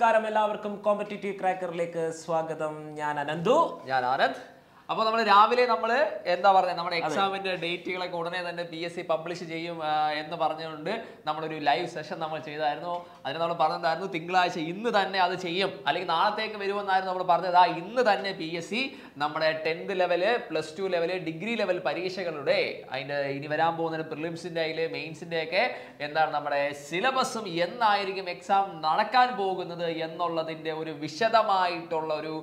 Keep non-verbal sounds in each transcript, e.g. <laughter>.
നമസ്കാരം. എല്ലാവർക്കും കോമ്പറ്റേറ്റീവ് ക്രാക്കറിലേക്ക് സ്വാഗതം. ഞാൻ അനന്തു. ഞാൻ ആനന്ദ്. അപ്പോൾ നമ്മൾ രാവിലെ നമ്മൾ എന്താ പറയുക നമ്മുടെ എക്സാമിന്റെ ഡേറ്റുകളൊക്കെ ഉടനെ തന്നെ പി എസ് സി പബ്ലിഷ് ചെയ്യും എന്ന് പറഞ്ഞുകൊണ്ട് നമ്മളൊരു ലൈവ് സെഷൻ നമ്മൾ ചെയ്തായിരുന്നു. അതിന് നമ്മൾ പറഞ്ഞതായിരുന്നു തിങ്കളാഴ്ച ഇന്ന് തന്നെ അത് ചെയ്യും. അല്ലെങ്കിൽ നാളത്തേക്ക് വരുമെന്നായിരുന്നു നമ്മൾ പറഞ്ഞത്. ആ ഇന്ന് തന്നെ പി എസ് സി നമ്മുടെ tenth level plus two level degree level പരീക്ഷകളുടെ അതിന്റെ ഇനി വരാൻ പോകുന്ന പ്രിലിംസിന്റെ അതിൽ മെയിൻസിന്റെ ഒക്കെ എന്താണ് നമ്മുടെ സിലബസും എന്നായിരിക്കും എക്സാം നടക്കാൻ പോകുന്നത് എന്നുള്ളതിന്റെ ഒരു വിശദമായിട്ടുള്ള ഒരു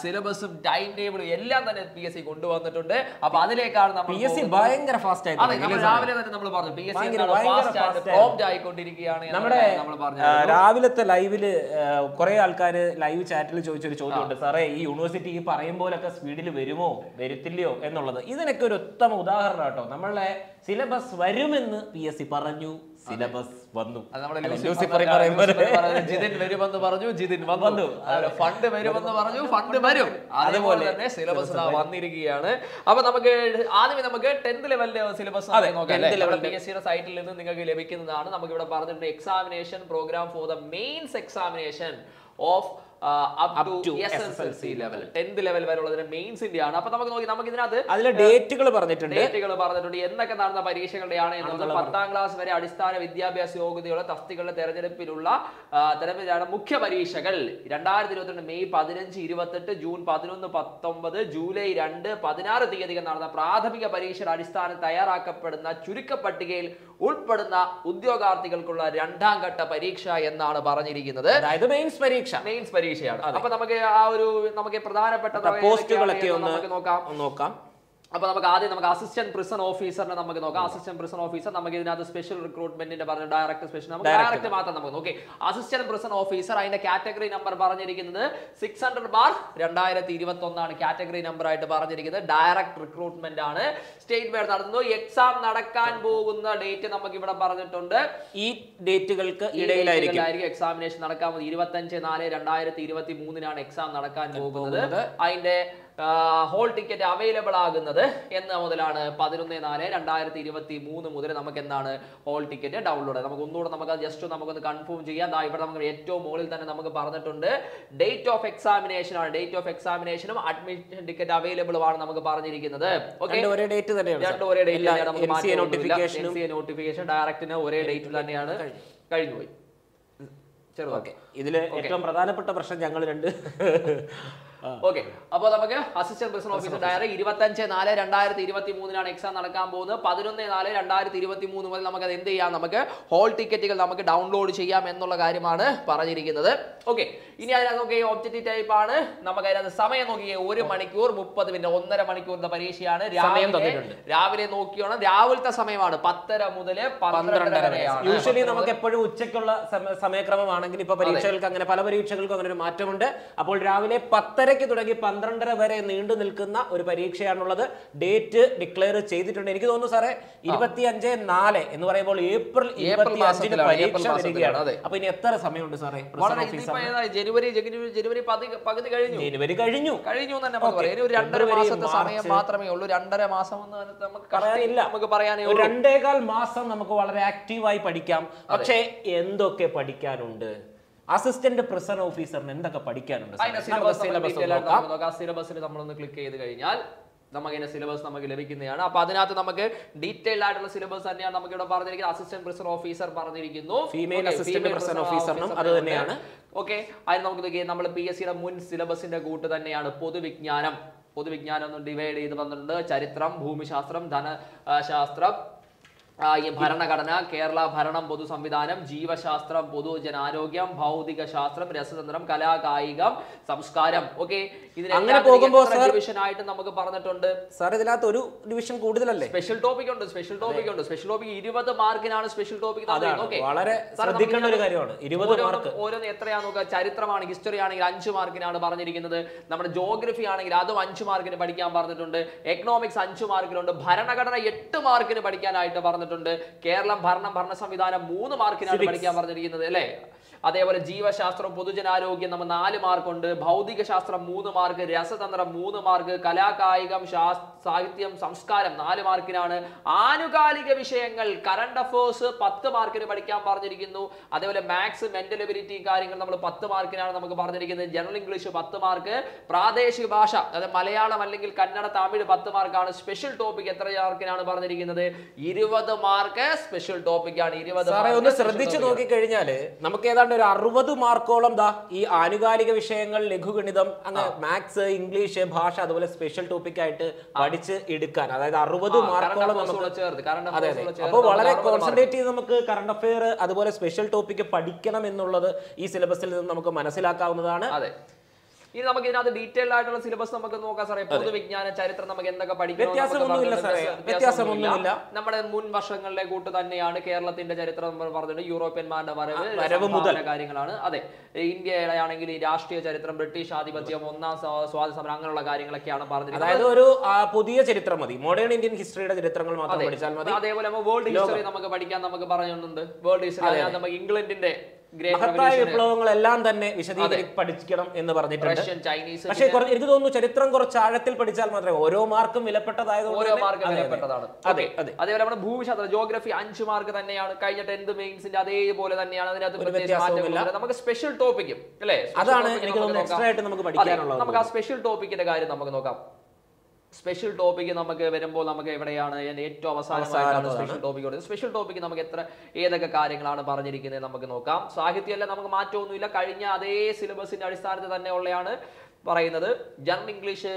സിലബസും ടൈം ടേബിളും എല്ലാം തന്നെ പി എസ് സി കൊണ്ടുവന്നിട്ടുണ്ട്. അപ്പൊ അതിലേക്കാണ് നമ്മൾ ഭയങ്കര ഫാസ്റ്റ് ആയിട്ട് രാവിലെ തന്നെ നമ്മൾ പറഞ്ഞു. പി എസ് സി ആയിക്കൊണ്ടിരിക്കുകയാണ് നമ്മുടെ രാവിലത്തെ ലൈവിൽ കുറെ ആൾക്കാർ ലൈവ് ചാറ്റിൽ ചോദിച്ചൊരു ചോദ്യമുണ്ട്. സാറേ ഈ യൂണിവേഴ്സിറ്റി ഈ പറയും പോലൊക്കെ സ്പീഡിൽ വരുമോ വരുത്തില്ലയോ എന്നുള്ളത്. ഇതിനൊക്കെ ഒരു ഉത്തമ ഉദാഹരണം കേട്ടോ. നമ്മളെ സിലബസ് വരുമെന്ന് പി എസ് സി പറഞ്ഞു സിലബസ് വന്നു. ജിതിൻ വരുമെന്ന് പറഞ്ഞു ജിതിൻ വന്നു. ഫണ്ട് വരുമെന്ന് പറഞ്ഞു ഫണ്ട് വരും. അതുപോലെ തന്നെ സിലബസ് വന്നിരിക്കുകയാണ്. അപ്പൊ നമുക്ക് ആദ്യമേ നമുക്ക് ടെൻത്ത് ലെവലിന്റെ സിലബസ് അതെ, നോക്കാം 10th അല്ലേ? level പി എസ് സിയുടെ സൈറ്റിൽ നിന്ന് നിങ്ങൾക്ക് ലഭിക്കുന്നതാണ്. നമുക്ക് ഇവിടെ പറഞ്ഞിട്ടുണ്ട് examination programme for the mains examination of up to S S L C level tenth level വരെയുള്ളതിന് മെയിൻസിന്റെ ആണ്. അപ്പൊ നമുക്ക് നോക്കി നമുക്ക് ഇതിനകത്ത് അതിലെ ഡേറ്റുകൾ പറഞ്ഞിട്ടുണ്ട്. ഡേറ്റുകൾ പറഞ്ഞിട്ടുണ്ട്. എന്നൊക്കെ നടന്ന പരീക്ഷകളുടെയാണ് എന്നുള്ളത് പത്താം ക്ലാസ് വരെ അടിസ്ഥാന വിദ്യാഭ്യാസ യോഗ്യതയുള്ള തസ്തികളുടെ തെരഞ്ഞെടുപ്പിലുള്ള തെരഞ്ഞെടുപ്പിലാണ് മുഖ്യ പരീക്ഷകൾ. രണ്ടായിരത്തി ഇരുപത്തിരണ്ട് മെയ് പതിനഞ്ച് ഇരുപത്തെട്ട് ജൂൺ പതിനൊന്ന് പത്തൊമ്പത് ജൂലൈ രണ്ട് പതിനാറ് തീയതികൾ നടന്ന പ്രാഥമിക പരീക്ഷയുടെ അടിസ്ഥാനം തയ്യാറാക്കപ്പെടുന്ന ചുരുക്കപ്പട്ടികയിൽ ഉൾപ്പെടുന്ന ഉദ്യോഗാർത്ഥികൾക്കുള്ള രണ്ടാം ഘട്ട പരീക്ഷ എന്നാണ് പറഞ്ഞിരിക്കുന്നത്. അതായത് മെയിൻസ് പരീക്ഷ. മെയിൻസ് പരീക്ഷയാണ്. അപ്പൊ നമുക്ക് ആ ഒരു നമുക്ക് പ്രധാനപ്പെട്ട പോസ്റ്റുകളൊക്കെ ഒന്ന് നോക്കാം. ഒന്ന് നോക്കാം. അപ്പൊ നമുക്ക് ആദ്യം നമുക്ക് അസിസ്റ്റന്റ് പ്രിസൺ ഓഫീസറിനെ നമുക്ക് നോക്കാം. അസിസ്റ്റന്റ് പ്രിസൺ ഓഫീസർ നമുക്ക് ഇതിനകത്ത് സ്പെഷ്യൽ റിക്രൂട്ട്മെന്റിന്റെ പറഞ്ഞ ഡയറക്ടർ സ്പെഷ്യൽ നമുക്ക് ഡയറക്റ്റ് മാത്രം നമുക്ക് നോക്കി. അസിസ്റ്റന്റ് പ്രിസൺ ഓഫീസർ അതിന്റെ കാറ്റഗറി നമ്പർ പറഞ്ഞിരിക്കുന്നത് സിക്സ് ഹൺഡ്രഡ് ബാർ രണ്ടായിരത്തി ഇരുപത്തി ഒന്നാണ് കാറ്റഗറി നമ്പർ ആയിട്ട് പറഞ്ഞിരിക്കുന്നത്. ഡയറക്ട് റിക്രൂട്ട്മെന്റ് ആണ്. സ്റ്റേറ്റ് ബോർഡ് നടത്തുന്നു എക്സാം നടക്കാൻ പോകുന്ന ഡേറ്റ് നമുക്ക് ഇവിടെ പറഞ്ഞിട്ടുണ്ട്. ഈ ഡേറ്റുകൾക്ക് ഇടയിലായിരിക്കും. എക്സാമിനേഷൻ നടക്കാൻ ഇരുപത്തി അഞ്ച് നാല് രണ്ടായിരത്തി ഇരുപത്തി മൂന്നിനാണ് എക്സാം നടക്കാൻ പോകുന്നത്. അതിന്റെ ഹോൾ ടിക്കറ്റ് അവൈലബിൾ ആകുന്നത് എന്ന മുതലാണ് പതിനൊന്ന് നാല് രണ്ടായിരത്തി ഇരുപത്തി മൂന്ന് മുതൽ നമുക്ക് എന്താണ് ഹോൾ ടിക്കറ്റ് ഡൗൺലോഡ് നമുക്ക് ഒന്നുകൂടെ നമുക്ക് ജസ്റ്റ് നമുക്കൊന്ന് കൺഫേം ചെയ്യാം. ദാ ഇവിടെ നമുക്ക് ഏറ്റവും മുകളിൽ തന്നെ നമുക്ക് പറഞ്ഞിട്ടുണ്ട് ഡേറ്റ് ഓഫ് എക്സാമിനേഷൻ ആണ്. ഡേറ്റ് ഓഫ് എക്സാമിനേഷനും അഡ്മിഷൻ ടിക്കറ്റ് അവൈലബിൾ ആണ് നമുക്ക് പറഞ്ഞിരിക്കുന്നത്. ഒരേ ഡേറ്റ് തന്നെയാണ് ഒരേ ഡേറ്റ് നോട്ടിഫിക്കേഷൻ ഡയറക്റ്റിന് ഒരേ ഡേറ്റ് തന്നെയാണ് കഴിഞ്ഞുപോയി. ചെറുതൊക്കെ. ഇതിൽ ഏറ്റവും പ്രധാനപ്പെട്ട പ്രശ്നം ഞങ്ങൾ രണ്ട്. ഓക്കെ അപ്പോൾ നമുക്ക് അസിസ്റ്റന്റ് പ്രസിഡന്റ് ഓഫീസർ ഡയറി ഇരുപത്തഞ്ച് നാല് രണ്ടായിരത്തി ഇരുപത്തി മൂന്നിനാണ് എക്സാം നടക്കാൻ പോകുന്നത്. പതിനൊന്ന് നാല് രണ്ടായിരത്തി ഇരുപത്തി മൂന്ന് മുതൽ നമുക്ക് അത് എന്ത് ചെയ്യാം? നമുക്ക് ഹോൾ ടിക്കറ്റുകൾ നമുക്ക് ഡൗൺലോഡ് ചെയ്യാം എന്നുള്ള കാര്യമാണ് പറഞ്ഞിരിക്കുന്നത്. ഓക്കെ ഇനി അതിനകത്ത് നോക്കിയ ഓബ്ജക്റ്റീവ് ടൈപ്പ് ആണ്. നമുക്ക് അതിനകത്ത് സമയം നോക്കിയേ ഒരു മണിക്കൂർ മുപ്പത് മിനിറ്റ് ഒന്നര മണിക്കൂറിന്റെ പരീക്ഷയാണ്. രാവിലെ. രാവിലെ നോക്കിയാണ്. രാവിലത്തെ സമയമാണ്. പത്തര മുതൽ പന്ത്രണ്ടര യൂഷ്വലി നമുക്ക് എപ്പോഴും ഉച്ചയ്ക്കുള്ള സമയക്രമമാണെങ്കിലും സമയക്രമമാണെങ്കിൽ ഇപ്പൊ പരീക്ഷകൾക്ക് അങ്ങനെ പല പരീക്ഷകൾക്കും അങ്ങനെ ഒരു മാറ്റമുണ്ട്. അപ്പോൾ രാവിലെ പത്തരയ്ക്ക് തുടങ്ങി പന്ത്രണ്ടര വരെ നീണ്ടു നിൽക്കുന്ന ഒരു പരീക്ഷയാണുള്ളത്. ഡേറ്റ് ഡിക്ലെയർ ചെയ്തിട്ടുണ്ട്. എനിക്ക് തോന്നുന്നു സാറേ ഇരുപത്തി അഞ്ച് നാല് എന്ന് പറയുമ്പോൾ ഏപ്രിൽ ഇരുപത്തി അഞ്ചിന് പരീക്ഷ വരികയാണ്. അപ്പൊ ഇനി എത്ര സമയമുണ്ട് സാറേ? ജനുവരി ജനുവരി പകുതി കഴിഞ്ഞു. ജനുവരി കഴിഞ്ഞു. കഴിഞ്ഞു തന്നെ പറയാം. ഒരു രണ്ടര മാസത്തെ സമയം മാത്രമേ ഉള്ളൂ. രണ്ടര മാസം എന്ന് നമുക്ക് പറയാനില്ല. നമുക്ക് പറയാനേ ഉള്ളൂ. രണ്ടേകാൽ മാസം നമുക്ക് വളരെ ആക്റ്റീവായി പഠിക്കാം. പക്ഷേ എന്തൊക്കെ പഠിക്കാനുണ്ട്? അസിസ്റ്റന്റ് പ്രിസൺ ഓഫീസറിന് എന്തൊക്കെ പഠിക്കാനുണ്ട് സിലബസിൽ നമ്മളൊന്ന് ക്ലിക്ക് ചെയ്ത് കഴിഞ്ഞാൽ നമുക്ക് ഇതിന്റെ സിലബസ് നമുക്ക് ലഭിക്കുന്നതാണ്. അപ്പൊ അതിനകത്ത് നമുക്ക് ഡീറ്റെയിൽഡ് ആയിട്ടുള്ള സിലബസ് തന്നെയാണ് നമുക്ക് ഇവിടെ പറഞ്ഞിരിക്കുന്നത്. അസിസ്റ്റന്റ് പ്രിസൺ ഓഫീസർ പറഞ്ഞിരിക്കുന്നു. ഫീമെയിൽ അസിസ്റ്റന്റ് പ്രിസൺ ഓഫീസറിനും അത് തന്നെയാണ്. ഓക്കെ അതിന് നമുക്ക് നമ്മൾ പി എസ് സിയുടെ മുൻ സിലബസിന്റെ കൂട്ട് തന്നെയാണ്. പൊതുവിജ്ഞാനം. പൊതുവിജ്ഞാനം ഒന്ന് ഡിവൈഡ് ചെയ്ത് വന്നിട്ടുണ്ട്. ചരിത്രം ഭൂമിശാസ്ത്രം ധനശാസ്ത്രം ഈ ഭരണഘടന കേരള ഭരണം പൊതു സംവിധാനം ജീവശാസ്ത്രം പൊതുജനാരോഗ്യം ഭൗതിക ശാസ്ത്രം രസതന്ത്രം കലാകായികം സംസ്കാരം. ഓക്കെ അങ്ങനെ പോകുമ്പോൾ ഡിവിഷൻ ആയിട്ട് നമുക്ക് പറഞ്ഞിട്ടുണ്ട്? സാർ ഇതിനകത്ത് ഒരു ഡിവിഷൻ കൂടുതലല്ലേ? സ്പെഷ്യൽ ടോപ്പിക് ഉണ്ട് സ്പെഷ്യൽ ടോപ്പിക് ഉണ്ട്. സ്പെഷ്യൽ ടോപ്പിക് ഇരുപത് മാർക്കിനാണ് സ്പെഷ്യൽ ടോപ്പിക് വളരെ ശ്രദ്ധിക്കേണ്ട ഒരു കാര്യമാണ്. ഇരുപത് മാർക്ക്. ഓരോന്ന് എത്രയാ നോക്കുക? ചരിത്രമാണ് ഹിസ്റ്ററി ആണെങ്കിൽ അഞ്ച് മാർക്കിനാണ് പറഞ്ഞിരിക്കുന്നത്. നമ്മുടെ ജോഗ്രഫി ആണെങ്കിൽ അതും അഞ്ച് മാർക്കിന് പഠിക്കാൻ പറഞ്ഞിട്ടുണ്ട്. എക്കണോമിക്സ് അഞ്ച് മാർക്കിനുണ്ട് ഭരണഘടന എട്ട് മാർക്കിന് പഠിക്കാനായിട്ട് പറഞ്ഞിട്ടുണ്ട്. കേരളം ഭരണം ഭരണ സംവിധാനം മൂന്ന് മാർക്കിനാണ് പഠിക്കാൻ പറഞ്ഞിരിക്കുന്നത് അല്ലേ? അതേപോലെ ജീവശാസ്ത്രം പൊതുജനാരോഗ്യം നമ്മൾ നാല് മാർക്കുണ്ട്. ഭൗതിക ശാസ്ത്രം മൂന്ന് മാർക്ക് രസതന്ത്രം മൂന്ന് മാർക്ക് കലാകായികം ശാസ്ത്ര സാഹിത്യം സംസ്കാരം നാല് മാർക്കിനാണ്. ആനുകാലിക വിഷയങ്ങൾ കറണ്ട് അഫേഴ്സ് പത്ത് മാർക്കിന് പഠിക്കാൻ പറഞ്ഞിരിക്കുന്നു. അതേപോലെ മാത്സ് മെന്റൽ എബിലിറ്റി കാര്യങ്ങൾ നമ്മൾ പത്ത് മാർക്കിനാണ് നമുക്ക് പറഞ്ഞിരിക്കുന്നത്. ജനറൽ ഇംഗ്ലീഷ് പത്ത് മാർക്ക്. പ്രാദേശിക ഭാഷ അതായത് മലയാളം അല്ലെങ്കിൽ കന്നഡ തമിഴ് പത്ത് മാർക്കാണ്. സ്പെഷ്യൽ ടോപ്പിക് എത്ര മാർക്കിനാണ് പറഞ്ഞിരിക്കുന്നത്? ഇരുപത് മാർക്ക് സ്പെഷ്യൽ ടോപ്പിക് ആണ്. ഇരുപത് ഒന്ന് ശ്രദ്ധിച്ചു നോക്കിക്കഴിഞ്ഞാൽ നമുക്ക് ഏതാണ്ട് ഒരു അറുപത് മാർക്കോളം ദാ ഈ ആനുകാലിക വിഷയങ്ങൾ ലഘുഗണിതം അങ്ങനെ മാത്സ് ഇംഗ്ലീഷ് ഭാഷ അതുപോലെ സ്പെഷ്യൽ ടോപ്പിക് ആയിട്ട് പഠിച്ച് എടുക്കാൻ. അതായത് അറുപത് മാർക്കോളം നമുക്ക് അതെ അപ്പോൾ വളരെ കോൺസെൻട്രേറ്റ് ചെയ്ത് നമുക്ക് കറണ്ട് അഫെയർ അതുപോലെ സ്പെഷ്യൽ ടോപ്പിക് പഠിക്കണം എന്നുള്ളത് ഈ സിലബസിൽ നിന്ന് നമുക്ക് മനസ്സിലാക്കാവുന്നതാണ്. അതെ. ഇനി നമുക്ക് ഇതിനകത്ത് ഡീറ്റെയിൽഡ് ആയിട്ടുള്ള സിലബസ് നമുക്ക് നോക്കാം സാറേ. പൊതുവിജ്ഞാന ചരിത്രം നമുക്ക് എന്തൊക്കെ പഠിക്കണം. നമ്മുടെ മുൻ വർഷങ്ങളിലെ കൂട്ട് തന്നെയാണ് കേരളത്തിന്റെ ചരിത്രം നമ്മൾ പറഞ്ഞിട്ടുണ്ട് യൂറോപ്യന്മാരുടെ വരവ് മുതൽ. കാര്യങ്ങളാണ്. അതെ. ഇന്ത്യയുടെ ആണെങ്കിൽ ഈ രാഷ്ട്രീയ ചരിത്രം ബ്രിട്ടീഷ് ആധിപത്യം ഒന്നാം സ്വാ- സ്വാതന്ത്ര്യ സമരം അങ്ങനെയുള്ള കാര്യങ്ങളൊക്കെയാണ് പറഞ്ഞിരിക്കുന്നത്. അതായത് ഒരു പുതിയ ചരിത്രം മതി. മോഡേൺ ഇന്ത്യൻ ഹിസ്റ്ററിയുടെ ചരിത്രങ്ങൾ മാത്രം പഠിച്ചാൽ മതി. അതേപോലെ വേൾഡ് ഹിസ്റ്ററി നമുക്ക് പഠിക്കാൻ നമുക്ക് പറയുന്നുണ്ട് വേൾഡ് ഹിസ്റ്ററി നമുക്ക് ഇംഗ്ലണ്ടിന്റെ മഹത്തായ വിപ്ലവങ്ങളെല്ലാം തന്നെ വിശദീകരിച്ച് പഠിക്കണം എന്ന് പറഞ്ഞിട്ടുണ്ട്. പക്ഷെ ചൈനീസ് പക്ഷേ കുറച്ച് എനിക്ക് തോന്നുന്നു ചരിത്രം കുറച്ച് ആഴത്തിൽ പഠിച്ചാൽ മാത്രമേ ഓരോ മാർക്കും വിലപ്പെട്ടതായതുകൊണ്ട് ഓരോ മാർക്ക്. വിലപ്പെട്ടതാണ്. അതെ അതെ. അതേപോലെ നമ്മുടെ ഭൂമിശാസ്ത്രം ജോഗ്രഫി അഞ്ച് മാർക്ക് തന്നെയാണ്. കഴിഞ്ഞ ടെൻത്ത് മെയിൻസിന്റെ അതേപോലെ തന്നെയാണ്. അതിനകത്ത് നമുക്ക് സ്പെഷ്യൽ ടോപ്പിക്കും അല്ലേ? അതാണ് എനിക്ക് തോന്നുന്നു എക്സ്ട്രാ ആയിട്ട് നമുക്ക് പഠിക്കാനുള്ളത് നമുക്ക് ആ സ്പെഷ്യൽ ടോപ്പിക്കിന്റെ കാര്യം നമുക്ക് നോക്കാം. സ്പെഷ്യൽ ടോപ്പിക് നമുക്ക് വരുമ്പോൾ നമുക്ക് എവിടെയാണ്? ഞാൻ ഏറ്റവും അവസാനമായിട്ടാണ് സ്പെഷ്യൽ ടോപ്പിക് കൊടുത്തത് സ്പെഷ്യൽ ടോപ്പിക് നമുക്ക് എത്ര ഏതൊക്കെ കാര്യങ്ങളാണ് പറഞ്ഞിരിക്കുന്നത് നമുക്ക് നോക്കാം. സാഹിത്യമല്ല നമുക്ക് മാറ്റമൊന്നുമില്ല. കഴിഞ്ഞ അതേ സിലബസിന്റെ അടിസ്ഥാനത്തിൽ തന്നെ ഉള്ളതാണ് പറയുന്നത് ജനറൽ ഇംഗ്ലീഷ്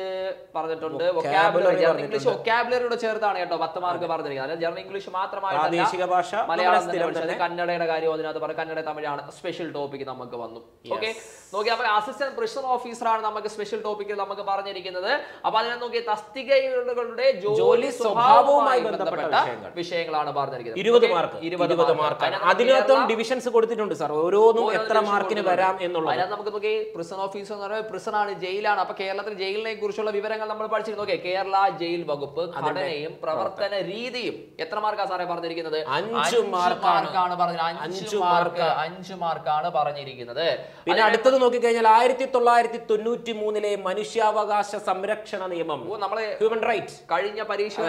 പറഞ്ഞിട്ടുണ്ട്. ജനറൽ ഇംഗ്ലീഷ് വൊക്കാബുലറിയോട് ചേർത്താണ് കേട്ടോ പത്ത് മാർക്ക് പറഞ്ഞിരിക്കുന്നത്. അതായത് ജനറൽ ഇംഗ്ലീഷ് മാത്രമായിട്ട് ഭാഷ മലയാളം കന്നഡയുടെ കാര്യം അതിനകത്ത് പറയും കന്നഡ തമിഴാണ് സ്പെഷ്യൽ ടോപ്പിക് നമുക്ക് വന്നു. ഓക്കെ നോക്കി അപ്പൊ അസിസ്റ്റന്റ് പ്രിസൺ ഓഫീസറാണ് നമുക്ക് സ്പെഷ്യൽ ടോപ്പിക്കിൽ നമുക്ക് പറഞ്ഞിരിക്കുന്നത്. അപ്പൊ അതിനെ നോക്കി തസ്തികകളുടെ ജോലി സ്വഭാവവുമായി ബന്ധപ്പെട്ട വിഷയങ്ങളാണ് പറഞ്ഞിരിക്കുന്നത്. ഇരുപത് മാർക്ക് ഇരുപത് മാർക്ക് അതിനകത്തും ഡിവിഷൻസ് കൊടുത്തിട്ടുണ്ട് സാർ ഓരോന്നും എത്ര മാർക്കിന് വരാം എന്നുള്ളത്. അതിനകത്ത് നമുക്ക് നോക്കി പ്രിസൺ ഓഫീസർ എന്ന് പറയുന്നത് പ്രിസൺ ആണ്. ജയിലാണ്. അപ്പൊ കേരളത്തിൽ ജയിലിനെ കുറിച്ചുള്ള വിവരങ്ങൾ നമ്മൾ പഠിച്ചിരുന്നു. ഓക്കെ കേരള ജയിൽ വകുപ്പ് ഘടനയും പ്രവർത്തന രീതിയും എത്ര മാർക്കാ സാറേ പറഞ്ഞിരിക്കുന്നത്? അഞ്ചു മാർക്കാണ്. അഞ്ചു പറഞ്ഞത്. അഞ്ച് അഞ്ച് മാർക്ക് അഞ്ചു മാർക്കാണ് പറഞ്ഞിരിക്കുന്നത്. പിന്നെ അടുത്തത് നോക്കിക്കഴിഞ്ഞാൽ ആയിരത്തി തൊള്ളായിരത്തി തൊണ്ണൂറ്റി മൂന്നിലെ മനുഷ്യാവകാശ സംരക്ഷണ നിയമം. നമ്മളെ ഹ്യൂമൻ റൈറ്റ് കഴിഞ്ഞ പരീക്ഷ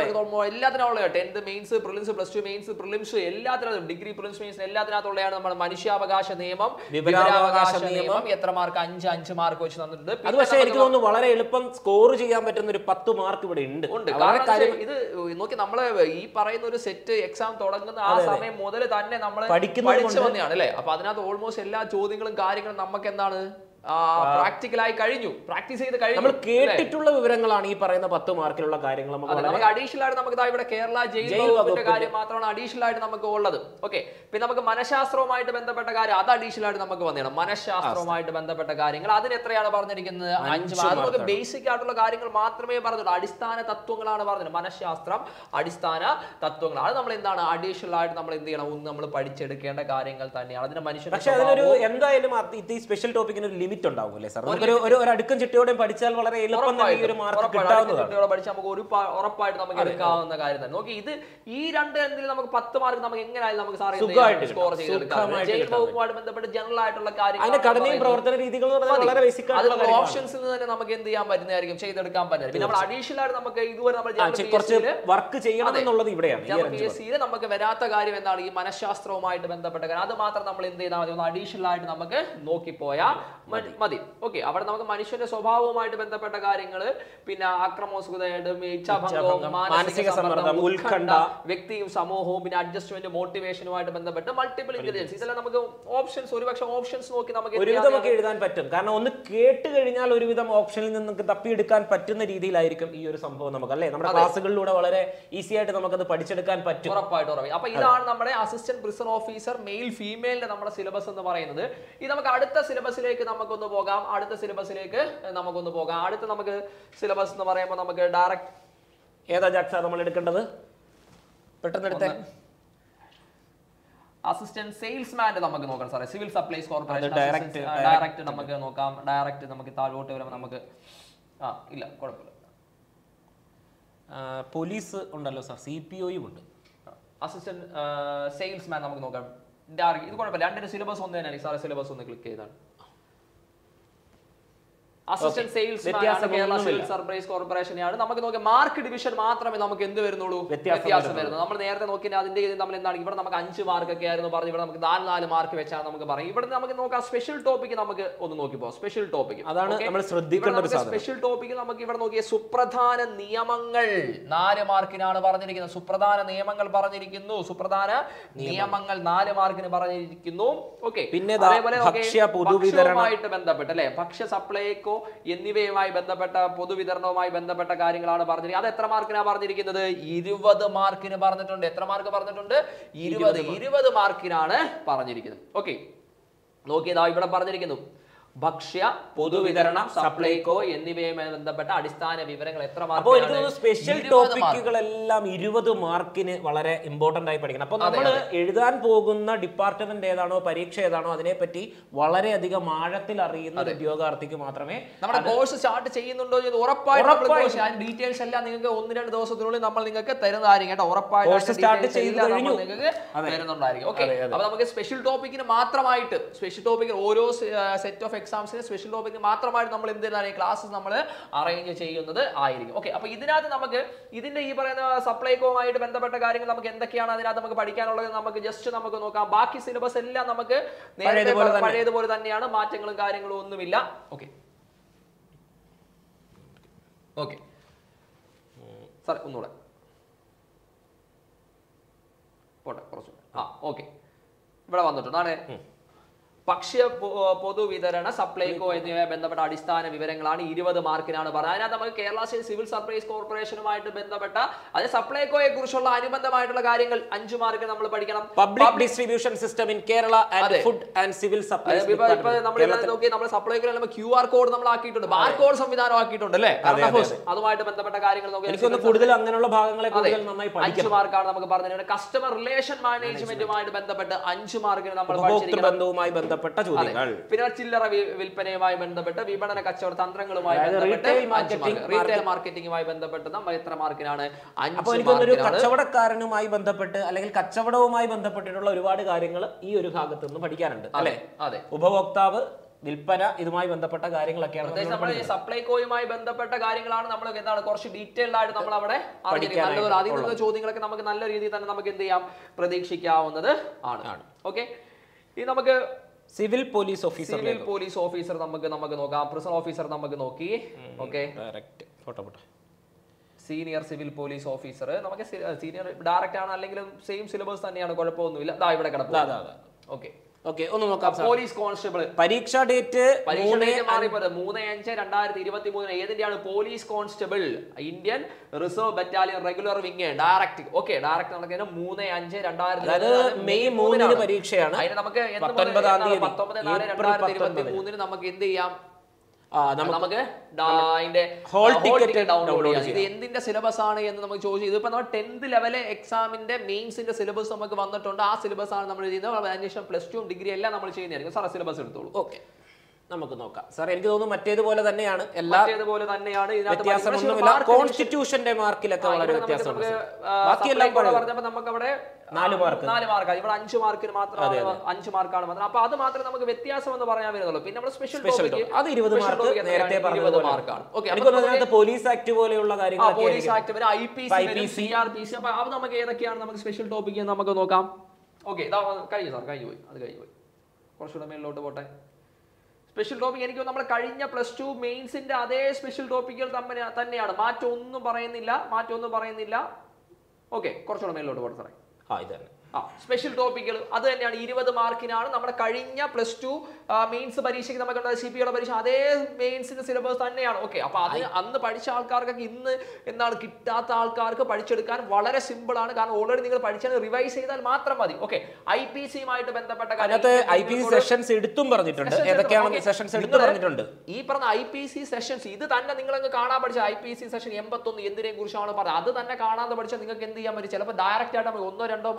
എല്ലാത്തിനുള്ള tenth mains prelims plus two mains prelims എല്ലാത്തിനും ഡിഗ്രി പ്രിലിംസ് മെയിൻസ് എല്ലാത്തിനകത്തുള്ളതാണ് നമ്മുടെ മനുഷ്യാവകാശ നിയമം. വിവരാവകാശ നിയമം എത്ര മാർക്ക്? അഞ്ച് അഞ്ച് മാർക്ക് വെച്ച് തന്നിട്ടുണ്ട്. അത് പക്ഷേ എനിക്ക് തോന്നുന്നു വളരെ എളുപ്പം സ്കോർ ചെയ്യാൻ പറ്റുന്ന ഒരു പത്ത് മാർക്ക് ഇവിടെ ഉണ്ട്. ഇത് നോക്കി നമ്മളെ ഈ പറയുന്ന ഒരു സെറ്റ് എക്സാം തുടങ്ങുന്ന ആ സമയം മുതൽ തന്നെ നമ്മൾ പഠിച്ചു വന്നതാണ് അല്ലേ? അപ്പൊ അതിനകത്ത് ഓൾമോസ്റ്റ് എല്ലാ ചോദ്യങ്ങളും കാര്യങ്ങളും നമുക്ക് എന്താണ്? പ്രാക്ടിക്കലായി കഴിഞ്ഞു. പ്രാക്ടീസ് ചെയ്ത് കഴിഞ്ഞു. നമ്മൾ കേട്ടിട്ടുള്ള വിവരങ്ങളാണ് ഈ പറയുന്ന പത്ത് മാർക്കിലുള്ള കാര്യങ്ങൾ നമുക്ക് അഡീഷണൽ ആയിട്ട് നമുക്ക് ഇവിടെ കേരള ജയിൽ. കാര്യം മാത്രമാണ് അഡീഷണൽ ആയിട്ട് നമുക്ക് ഉള്ളത്. ഓക്കെ പിന്നെ നമുക്ക് മനഃശാസ്ത്രവുമായിട്ട് ബന്ധപ്പെട്ട കാര്യം അത് അഡീഷണൽ ആയിട്ട് നമുക്ക് വന്നതാണ് മനഃശാസ്ത്രവുമായിട്ട് ബന്ധപ്പെട്ട കാര്യങ്ങൾ. അതിന് എത്രയാണ് പറഞ്ഞിരിക്കുന്നത്? അഞ്ച് നമുക്ക് ബേസിക് ആയിട്ടുള്ള കാര്യങ്ങൾ മാത്രമേ പറഞ്ഞുള്ളൂ അടിസ്ഥാന തത്വങ്ങളാണ് പറഞ്ഞത് മനഃശാസ്ത്രം അടിസ്ഥാന തത്വങ്ങൾ. അത് നമ്മൾ എന്താണ്? അഡീഷണൽ ആയിട്ട് നമ്മൾ എന്ത് ചെയ്യണം? ഒന്ന് നമ്മൾ പഠിച്ചെടുക്കേണ്ട കാര്യങ്ങൾ തന്നെയാണ്. അതിന് മനുഷ്യർ പക്ഷേ അതിനൊരു എന്തായാലും ഈ സ്പെഷ്യൽ ടോപ്പിക്കിന് ഒരു ലിമിറ്റ് ഉണ്ടാവും അല്ലേ സാർ നമുക്ക് ഒരു ഒരു അടുക്കും ചിട്ടയോടെ പഠിച്ചാൽ വളരെ എളുപ്പം ഒരു മാർക്ക് കിട്ടാവുന്നതാണ്. പഠിച്ചാൽ നമുക്ക് ഒരു ഉറപ്പായിട്ട് നമുക്ക് എടുക്കാവുന്ന കാര്യം തന്നെ. നോക്കി ഇത് ഈ രണ്ട് എന്തിൽ നമുക്ക് പത്ത് മാർക്ക് നമുക്ക് എങ്ങനെയായാലും നമുക്ക് സാർ സ്കോർ. ചെയ്തെടുക്കാം ബന്ധപ്പെട്ട് ജനറൽ ആയിട്ടുള്ള അതിന്റെ കാര്യങ്ങൾ പ്രവർത്തന രീതികൾ വളരെ ബേസിക് ആയിട്ടുള്ള ഓപ്ഷൻസ് ഓപ്ഷൻസിൽ നിന്ന് തന്നെ നമുക്ക് എന്ത് ചെയ്യാൻ പറ്റുന്നതായിരിക്കും? ചെയ്തെടുക്കാൻ പറ്റുന്നത് പിന്നെ നമ്മൾ അഡീഷണൽ ആയിട്ട് നമുക്ക് ഇതുവരെ നമ്മൾ കുറച്ച് വർക്ക് ചെയ്യണം എന്നുള്ളത് ഇവിടെയാണ്. നമുക്ക് വരാത്ത കാര്യം എന്താണ്? ഈ മനഃശാസ്ത്രവുമായിട്ട് ബന്ധപ്പെട്ട കാര്യം. അത് മാത്രം നമ്മൾ എന്ത് ചെയ്താൽ മതി? ഒന്ന് അഡീഷണൽ ആയിട്ട് നമുക്ക് നോക്കിപ്പോയാൽ മതി- ഓക്കെ അവിടെ നമുക്ക് മനുഷ്യന്റെ സ്വഭാവവുമായിട്ട് ബന്ധപ്പെട്ട കാര്യങ്ങൾ പിന്നെ ഇച്ഛാഭംഗവും മാനസിക സമ്മർദ്ദം ഉത്കണ്ഠ വ്യക്തിയും സമൂഹവും പിന്നെ അഡ്ജസ്റ്റ്മെന്റ് മോട്ടിവേഷനുമായിട്ട് ബന്ധപ്പെട്ട് മൾട്ടിപ്പിൾ ഇന്റലിജൻസ് ഇതെല്ലാം നമുക്ക് ഓപ്ഷൻസ് ഒരുപക്ഷെ ഓപ്ഷൻസ് നോക്കി നമുക്ക് ഒരുവിധമൊക്കെ എഴുതാൻ പറ്റും. കാരണം ഒന്ന് കേട്ട് കഴിഞ്ഞാൽ ഒരുവിധം ഓപ്ഷനിൽ നിന്ന് നമുക്ക് തപ്പിയെടുക്കാൻ പറ്റുന്ന രീതിയിലായിരിക്കും ഈ ഒരു സംഭവം നമുക്ക് അല്ലേ? നമ്മുടെ ക്ലാസ്സുകളിലൂടെ വളരെ ഈസി ആയിട്ട് നമുക്കത് പഠിച്ചെടുക്കാൻ പറ്റും. ഉറപ്പായിട്ട് ഉറപ്പ് അപ്പൊ ഇതാണ് നമ്മുടെ അസിസ്റ്റന്റ് പ്രിസൺ ഓഫീസർ മെയിൽ ഫീമെയിലിന്റെ നമ്മുടെ സിലബസ് എന്ന് പറയുന്നത്. ഇത് നമുക്ക് അടുത്ത സിലബസിലേക്ക് നമുക്കൊന്ന് പോകാം. അടുത്ത സിലബസിലേക്ക് നമുക്കൊന്ന് പോകാം. അടുത്ത നമുക്ക് സിലബസ് എന്ന് പറയുമ്പോൾ നമുക്ക് ഡയറക്റ്റ് ഏതാ ജാക്സ നമ്മൾ എടുക്കേണ്ടത്? പെട്ടെന്ന് എടുത്തേ. അസിസ്റ്റന്റ് സെയിൽസ്മാന്റെ നമുക്ക് നോക്കാം സാറേ. Civil supplies corporation direct direct നമുക്ക് നോക്കാം. ഡയറക്റ്റ് നമുക്ക് താഴോട്ട് വരുമ്പോൾ നമുക്ക് ആ ഇല്ല കുഴപ്പമില്ല. പോലീസ് ഉണ്ടല്ലോ സാർ. സി പി ഒയും ഉണ്ട്. അസിസ്റ്റന്റ് സെയിൽസ്മാൻ നമുക്ക് നോക്കാം. ഡയറക്റ്റ് ഇത് കുഴപ്പമില്ല. രണ്ടിന്റെ സിലബസ് ഒന്ന് തന്നെയാണ് സാറേ. സിലബസ് ഒന്ന് ക്ലിക്ക് ചെയ്താണ് അസിസ്റ്റന്റ് വ്യത്യാസം കേരള സർപ്രൈസ് കോർപ്പറേഷനെയാണ് നമുക്ക് നോക്കിയാൽ മാർക്ക് ഡിവിഷൻ മാത്രമേ നമുക്ക് എന്ത് വരുന്നുള്ളൂ? വ്യത്യാസം വരുന്നു. നമ്മൾ നേരത്തെ നോക്കിയാൽ അതിന്റെ ഇത് നമ്മൾ എന്താണ്? ഇവിടെ നമുക്ക് അഞ്ച് മാർക്ക് ഒക്കെ ആയിരുന്നു പറഞ്ഞു ഇവിടെ നമുക്ക് നാല് നാല് മാർക്ക് വെച്ചാണ് നമുക്ക് പറയും. ഇവിടെ നമുക്ക് നോക്കാം സ്പെഷ്യൽ ടോപ്പിക് നമുക്ക് ഒന്ന് നോക്കി പോകാം സ്പെഷ്യൽ ടോപ്പിക് അതാണ് നമ്മൾ ശ്രദ്ധിക്കേണ്ട. സ്പെഷ്യൽ ടോപ്പിക് നമുക്ക് ഇവിടെ നോക്കിയ സുപ്രധാന നിയമങ്ങൾ. നാല് മാർക്കിനാണ് പറഞ്ഞിരിക്കുന്നത്. സുപ്രധാന നിയമങ്ങൾ പറഞ്ഞിരിക്കുന്നു. സുപ്രധാന നിയമങ്ങൾ നാല് മാർക്കിന് പറഞ്ഞിരിക്കുന്നു. ഓക്കെ പിന്നെ അതേപോലെ ഭക്ഷ്യ പൊതുവിതരണമായിട്ട് ബന്ധപ്പെട്ട് അല്ലെ? ഭക്ഷ്യ സപ്ലൈകോ എന്നിവയുമായി ബന്ധപ്പെട്ട പൊതുവിതരണവുമായി ബന്ധപ്പെട്ട കാര്യങ്ങളാണ് പറഞ്ഞിരിക്കുന്നത്. അത് എത്ര മാർക്കിനാണ് പറഞ്ഞിരിക്കുന്നത്? ഇരുപത് മാർക്കിന് പറഞ്ഞിട്ടുണ്ട്. എത്ര മാർക്ക് പറഞ്ഞിട്ടുണ്ട്? ഇരുപത്. ഇരുപത് മാർക്കിനാണ് പറഞ്ഞിരിക്കുന്നത്. ഓക്കെ നോക്കിയതാ ഇവിടെ പറഞ്ഞിരിക്കുന്നു. ഭക്ഷ്യ പൊതുവിതരണ സപ്ലൈകോ എന്നിവയുമായി ബന്ധപ്പെട്ട അടിസ്ഥാന വിവരങ്ങൾ എത്ര അപ്പോൾ എനിക്ക്? തോന്നുന്നു സ്പെഷ്യൽ 20 മാർക്ക്. ടോപ്പിക്കുകളെല്ലാം ഇരുപത് മാർക്കിന് വളരെ ഇമ്പോർട്ടന്റ് ആയി പഠിക്കണം അപ്പോൾ നമ്മൾ എഴുതാൻ പോകുന്ന ഡിപ്പാർട്ട്മെന്റ് ഏതാണോ പരീക്ഷ ഏതാണോ അതിനെപ്പറ്റി വളരെയധികം ആഴത്തിൽ അറിയുന്ന ഉദ്യോഗാർത്ഥിക്ക് മാത്രമേ നമ്മുടെ കോഴ്സ് സ്റ്റാർട്ട് ചെയ്യുന്നുണ്ടോ എന്ന് ഉറപ്പായിട്ടും. ഡീറ്റെയിൽസ് എല്ലാം നിങ്ങൾക്ക് ഒന്ന് രണ്ട് ദിവസത്തിനുള്ളിൽ നമ്മൾ നിങ്ങൾക്ക് തരുന്നതായിരിക്കും കേട്ടോ ഉറപ്പായിട്ടും സ്റ്റാർട്ട് ചെയ്ത് കഴിഞ്ഞു. നിങ്ങൾക്ക് തരുന്നുണ്ടായിരിക്കും ഓക്കെ അപ്പൊ നമുക്ക് സ്പെഷ്യൽ ടോപ്പിക്കിന് മാത്രമായിട്ട് സ്പെഷ്യൽ ടോപ്പിക്കിന് ഓരോ സെറ്റ് ഓഫ് എക്സാംസിന് സ്പെഷ്യൽ ടോപ്പിക്ക് മാത്രമായിട്ട് നമ്മൾ എന്ത് ചെയ്യുന്നതാണ് ക്ലാസ്സസ് നമ്മൾ അറേഞ്ച് ചെയ്യുന്നത് ആയിരിക്കും. ഓക്കെ അപ്പോൾ ഇതിനകത്ത് നമുക്ക് ഇതിന്റെ ഈ പറയുന്ന സപ്ലൈകോമായിട്ട് ബന്ധപ്പെട്ട കാര്യങ്ങൾ നമുക്ക് എന്തൊക്കെയാണ് അതിനകത്ത് നമുക്ക് പഠിക്കാനുള്ളത് നമുക്ക് ജസ്റ്റ് നമുക്ക് നോക്കാം. ബാക്കി സിലബസ് എല്ലാം നമുക്ക് നേരത്തെ പഴയതുപോലെ പഴയതുപോലെ തന്നെയാണ്. മാറ്റങ്ങളും കാര്യങ്ങളും ഒന്നുമില്ല. ഓക്കെ ഓക്കെ സാർ ഒന്നുകൂടെ. പോട്ടെ കുറച്ചുകൂടെ ആ ഓക്കെ ഇവിടെ വന്നിട്ടുണ്ട്. ആണ്? ഭക്ഷ്യ പൊതുവിതരണ സപ്ലൈകോ എന്നിവയുമായി ബന്ധപ്പെട്ട അടിസ്ഥാന വിവരങ്ങളാണ് ഇരുപത് മാർക്കിനാണ് പറഞ്ഞത് അതിനകത്ത് നമുക്ക് കേരള സ്റ്റേറ്റ് സിവിൽ സപ്ലൈസ് കോർപ്പറേഷനുമായിട്ട് ബന്ധപ്പെട്ട അതായത് സപ്ലൈകോയെ കുറിച്ചുള്ള അനുബന്ധമായിട്ടുള്ള കാര്യങ്ങൾ അഞ്ചു മാർക്ക് നമ്മൾ പഠിക്കണം. Public distribution system in Kerala and food and civil supply supplies നമ്മൾ നോക്കി നമ്മൾ സപ്ലൈകോ ക്യു ആർ കോഡ് നമ്മൾ ആക്കിയിട്ടുണ്ട്. ബാർ കോഡ് സംവിധാനം ആക്കിയിട്ടുണ്ട് അല്ലേ? അതെ, അതെ, അതെ. അതുമായിട്ട് ബന്ധപ്പെട്ട കാര്യങ്ങൾ നോക്കി കൂടുതൽ അങ്ങനെയുള്ള ഭാഗങ്ങളെ അഞ്ച് മാർക്കാണ് നമുക്ക് പറഞ്ഞത്. കസ്റ്റമർ റിലേഷൻ മാനേജ്മെന്റുമായിട്ട് ബന്ധപ്പെട്ട് അഞ്ച് മാർക്കിന് നമ്മൾ ബന്ധവുമായി ബന്ധപ്പെട്ട ചോദ്യങ്ങൾ. പിന്നെ ചില്ലറ വിൽപ്പനയുമായി ബന്ധപ്പെട്ട് വിപണന കച്ചവട തന്ത്രങ്ങളുമായി ബന്ധപ്പെട്ട് റീറ്റെയിൽ മാർക്കറ്റിംഗുമായി ബന്ധപ്പെട്ട് എത്ര മാർക്കിനാണ്? അപ്പൊ കച്ചവടക്കാരനുമായി ബന്ധപ്പെട്ട് അല്ലെങ്കിൽ കച്ചവടവുമായി ബന്ധപ്പെട്ടിട്ടുള്ള ഒരുപാട് കാര്യങ്ങൾ ഈ ഒരു ഭാഗത്ത് നിന്ന് പഠിക്കാനുണ്ട് അല്ലെ? അതെ. ഉപഭോക്താവ് വിൽപ്പന ഇതുമായി ബന്ധപ്പെട്ട കാര്യങ്ങളൊക്കെയാണ് സപ്ലൈകോയുമായി ബന്ധപ്പെട്ട കാര്യങ്ങളാണ് നമ്മൾ എന്താണ് കുറച്ച് ഡീറ്റെയിൽഡ് ആയിട്ട് നമ്മൾ അവിടെ നല്ലപോലെ അതിൽ നിന്നുള്ള ചോദ്യങ്ങളൊക്കെ നമുക്ക് നല്ല രീതിയിൽ തന്നെ നമുക്ക് എന്ത് ചെയ്യാം? പ്രതീക്ഷിക്കാവുന്നത് ആണ്. ഓക്കെ ഇനി നമുക്ക് civil police officer civil police officer നമുക്ക് നമുക്ക് നോക്കാം. പ്രിസൺ ഓഫീസർ നമുക്ക് നോക്കി. Okay. Direct. Photo photo senior civil police officer. നമുക്ക് സീനിയർ ഡയറക്റ്റ് ആണ് അല്ലെങ്കിൽ സെയിം സിലബസ് തന്നെയാണ്. കുഴപ്പമൊന്നുമില്ല. ദാ ഇവിടെ കിടപ്പ് ഓക്കെ. ഓക്കെ ഒന്ന് നോക്കാം പോലീസ് കോൺസ്റ്റബിൾ പരീക്ഷാ ഡേറ്റ് പരീക്ഷ ഡേറ്റ് മാറിപ്പോയത് മൂന്ന് അഞ്ച് രണ്ടായിരത്തി ഇരുപത്തി മൂന്നിന് ഏതിന്റെയാണ് police constable? Indian reserve battalion regular wing direct okay direct നടക്കുന്ന മൂന്ന് അഞ്ച് രണ്ടായിരത്തി മെയ് മൂന്നിന് പരീക്ഷയാണ്. അതിന് നമുക്ക് പത്തൊൻപതാം? തീയതി. പത്തൊമ്പത് നാല് രണ്ടായിരത്തി ഇരുപത്തി മൂന്നിന് നമുക്ക് എന്ത് ചെയ്യാം? നമുക്ക് ഹോൾ ടിക്കറ്റ് ഡൗൺലോഡ് ചെയ്യാം. ഇത് എന്തിന്റെ സിലബസ് ആണ് എന്ന് നമുക്ക് ചോദിച്ചു ഇതിപ്പോ നമ്മൾ ടെൻത്ത് ലെവലെ എക്സാമിന്റെ മെയിൻസിന്റെ സിലബസ് നമുക്ക് വന്നിട്ടുണ്ട്. ആ സിലബസ് ആണ് നമ്മൾ ചെയ്യുന്നത് അതിനുശേഷം പ്ലസ് ടു ഡിഗ്രി എല്ലാം നമ്മൾ ചെയ്യുന്നതായിരിക്കും. സാർ സിലബസ് എടുത്തോളൂ. ഓക്കെ നമുക്ക് നോക്കാം. സാർ എനിക്ക് തോന്നുന്നു മറ്റേതുപോലെ തന്നെയാണ്. എല്ലാ മറ്റേതുപോലെ തന്നെയാണ് വ്യത്യാസമൊന്നുമില്ല കോൺസ്റ്റിറ്റ്യൂഷന്റെ മാർക്കിലൊക്കെ വളരെ വ്യത്യാസമുണ്ട് ബാക്കിയെല്ലാം supply code പഴയത്. പറഞ്ഞപ്പോ നമുക്ക് അവിടെ നാല് മാർക്ക് നാല് മാർക്കാണ് ഇവിടെ അഞ്ച് മാർക്കിന് മാത്രമാണ് അഞ്ച് മാർക്കാണ് മാത്രം അപ്പൊ അത് മാത്രമേ നമുക്ക് വ്യത്യാസം എന്ന് പറയാൻ വരുന്നുള്ളൂ. പിന്നെ നമ്മൾ സ്പെഷ്യൽ അത് ഇരുപത് മാർക്ക് നേരത്തെ ഇരുപത് പറഞ്ഞത് മാർക്കാണ് ഓക്കെ പോലീസ് ആക്ട് പോലെയുള്ള കാര്യങ്ങൾ പോലീസ് ആക്ട് വരെ. I P C R P C അപ്പൊ അത് നമുക്ക് ഏതൊക്കെയാണ് നമുക്ക് സ്പെഷ്യൽ ടോപ്പിക് നമുക്ക് നോക്കാം. ഓക്കെ കഴിഞ്ഞു സാർ കഴിഞ്ഞു പോയി അത് കഴിഞ്ഞു പോയി കുറച്ചുകൂടെ മേളിലോട്ട് പോട്ടെ. സ്പെഷ്യൽ ടോപ്പിക് എനിക്ക് നമ്മൾ കഴിഞ്ഞ പ്ലസ് ടു മെയിൻസിന്റെ അതേ സ്പെഷ്യൽ ടോപ്പിക്കുകൾ തമ്മിൽ തന്നെയാണ്. മാറ്റം ഒന്നും പറയുന്നില്ല മാറ്റം ഒന്നും പറയുന്നില്ല. ഓക്കെ കുറച്ചുകൂടെ മേലോട്ട് പോട്ടെ സാറേ. ആ ഇത് തന്നെ. ആ സ്പെഷ്യൽ ടോപ്പിക്കുകൾ അത് തന്നെയാണ് ഇരുപത് മാർക്കിനാണ് നമ്മുടെ കഴിഞ്ഞ പ്ലസ് ടു മെയിൻസ് പരീക്ഷയ്ക്ക് നമുക്ക് സി പി യുടെ പരീക്ഷ. അതേ മെയിൻസിന്റെ സിലബസ് തന്നെയാണ്. ഓക്കെ അപ്പൊ അത് അന്ന് പഠിച്ച ആൾക്കാർക്കൊക്കെ ഇന്ന് എന്താണ് കിട്ടാത്ത ആൾക്കാർക്ക് പഠിച്ചെടുക്കാൻ വളരെ സിമ്പിൾ ആണ്. കാരണം ഓൾറെഡി നിങ്ങൾ പഠിച്ചാൽ റിവൈസ് ചെയ്താൽ മാത്രം മതി. ഓക്കെ ഐ പി സിയുമായിട്ട് ബന്ധപ്പെട്ട ഐ പി സി സെഷൻസ് എടുത്തും പറഞ്ഞിട്ടുണ്ട്. ഏതൊക്കെയാണ് സെഷൻസ് എടുത്തു പറഞ്ഞിട്ടുണ്ട്. ഈ പറഞ്ഞ ഐ പി സി സെഷൻസ് ഇത് തന്നെ നിങ്ങൾ നിങ്ങളങ്ങ് കാണാൻ പഠിച്ച ഐ പി സി സെഷൻ എൺപത്തൊന്ന് എന്തിനെ കുറിച്ചാണ് പറഞ്ഞത്. അത് തന്നെ കാണാതെ പഠിച്ചാൽ നിങ്ങൾക്ക് എന്ത് ചെയ്യാൻ പറ്റും? ചിലപ്പോൾ ഡയറക്റ്റ് ആയിട്ട് നമുക്ക് ഒന്നോ രണ്ടോ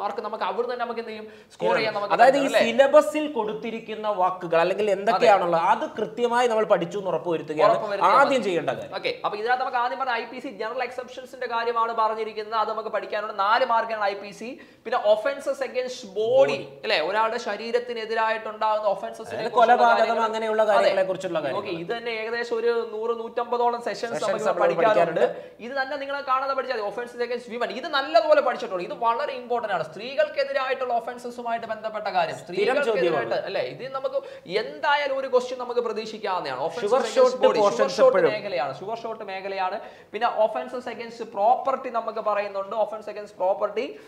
മാർക്ക് നമുക്ക് അവിടെ തന്നെ നമുക്ക് എന്ത് ചെയ്യും? സ്കോർ ചെയ്യാൻ നമുക്ക് അതായത് ഈ സിലബസിൽ കൊടുത്തിരിക്കുന്ന വാക്കുകൾ അല്ലെങ്കിൽ എന്തൊക്കെയാണുള്ളത് അത് കൃത്യമായി നമ്മൾ പഠിച്ചു എന്ന് ഉറപ്പുവരുത്തുകയാണ് ഉറപ്പുവരുത്തുക ആദ്യം ചെയ്യേണ്ടത് ഓക്കെ അപ്പൊ ഇതിനകത്ത് നമുക്ക് ആദ്യം പറഞ്ഞ ഐ പി സി ജനറൽ എക്സെപ്ഷൻസിന്റെ കാര്യമാണ് പറഞ്ഞിരിക്കുന്നത്. അത് നമുക്ക് പഠിക്കാനുള്ള നാല് മാർക്കാണ് ഐ പി സി പിന്നെ ഒഫൻസസ് അഗേൻസ്റ്റ് ബോഡി അല്ലെ? ഒരാളുടെ ശരീരത്തിനെതിരായിട്ടുണ്ടാകുന്ന ഒഫൻസസ് കൊലപാതകം അങ്ങനെയുള്ള കാര്യങ്ങളെ കുറിച്ചുള്ള ഓക്കെ ഇത് തന്നെ ഏകദേശം ഒരു നൂറ് നൂറ്റമ്പതോളം സെഷൻസ് നമുക്ക് പഠിക്കാറുണ്ട്. ഇത് തന്നെ നിങ്ങൾ കാണാതെ പഠിച്ചാൽ ഒഫൻസസ് അഗേൻസ്റ്റ് വിമൻ ഇത് നല്ലതുപോലെ പഠിച്ചിട്ടുള്ളൂ ഇത് വളരെ ഇമ്പോർട്ടന്റ് ആണ്. സ്ത്രീകൾക്കെതിരായിട്ടുള്ള ഒഫൻസസുമായിട്ട് ബന്ധപ്പെട്ട കാര്യം. സ്ത്രീകൾക്കെതിരായിട്ട് അല്ലെ? ഇത് നമുക്ക് എന്തായാലും ഒരു ക്വസ്റ്റ്യൻ നമുക്ക് പ്രതീക്ഷിക്കാവുന്നതാണ്. ഷോട്ട്. മേഖലയാണ്. ഷുഗർ ഷോട്ട് മേഖലയാണ്. പിന്നെ ഒഫൻസസ് അഗൈൻസ്റ്റ് പ്രോപ്പർട്ടി നമുക്ക് പറയുന്നുണ്ട്. ഒഫൻസ് അഗൈൻസ്റ്റ് പ്രോപ്പർട്ടി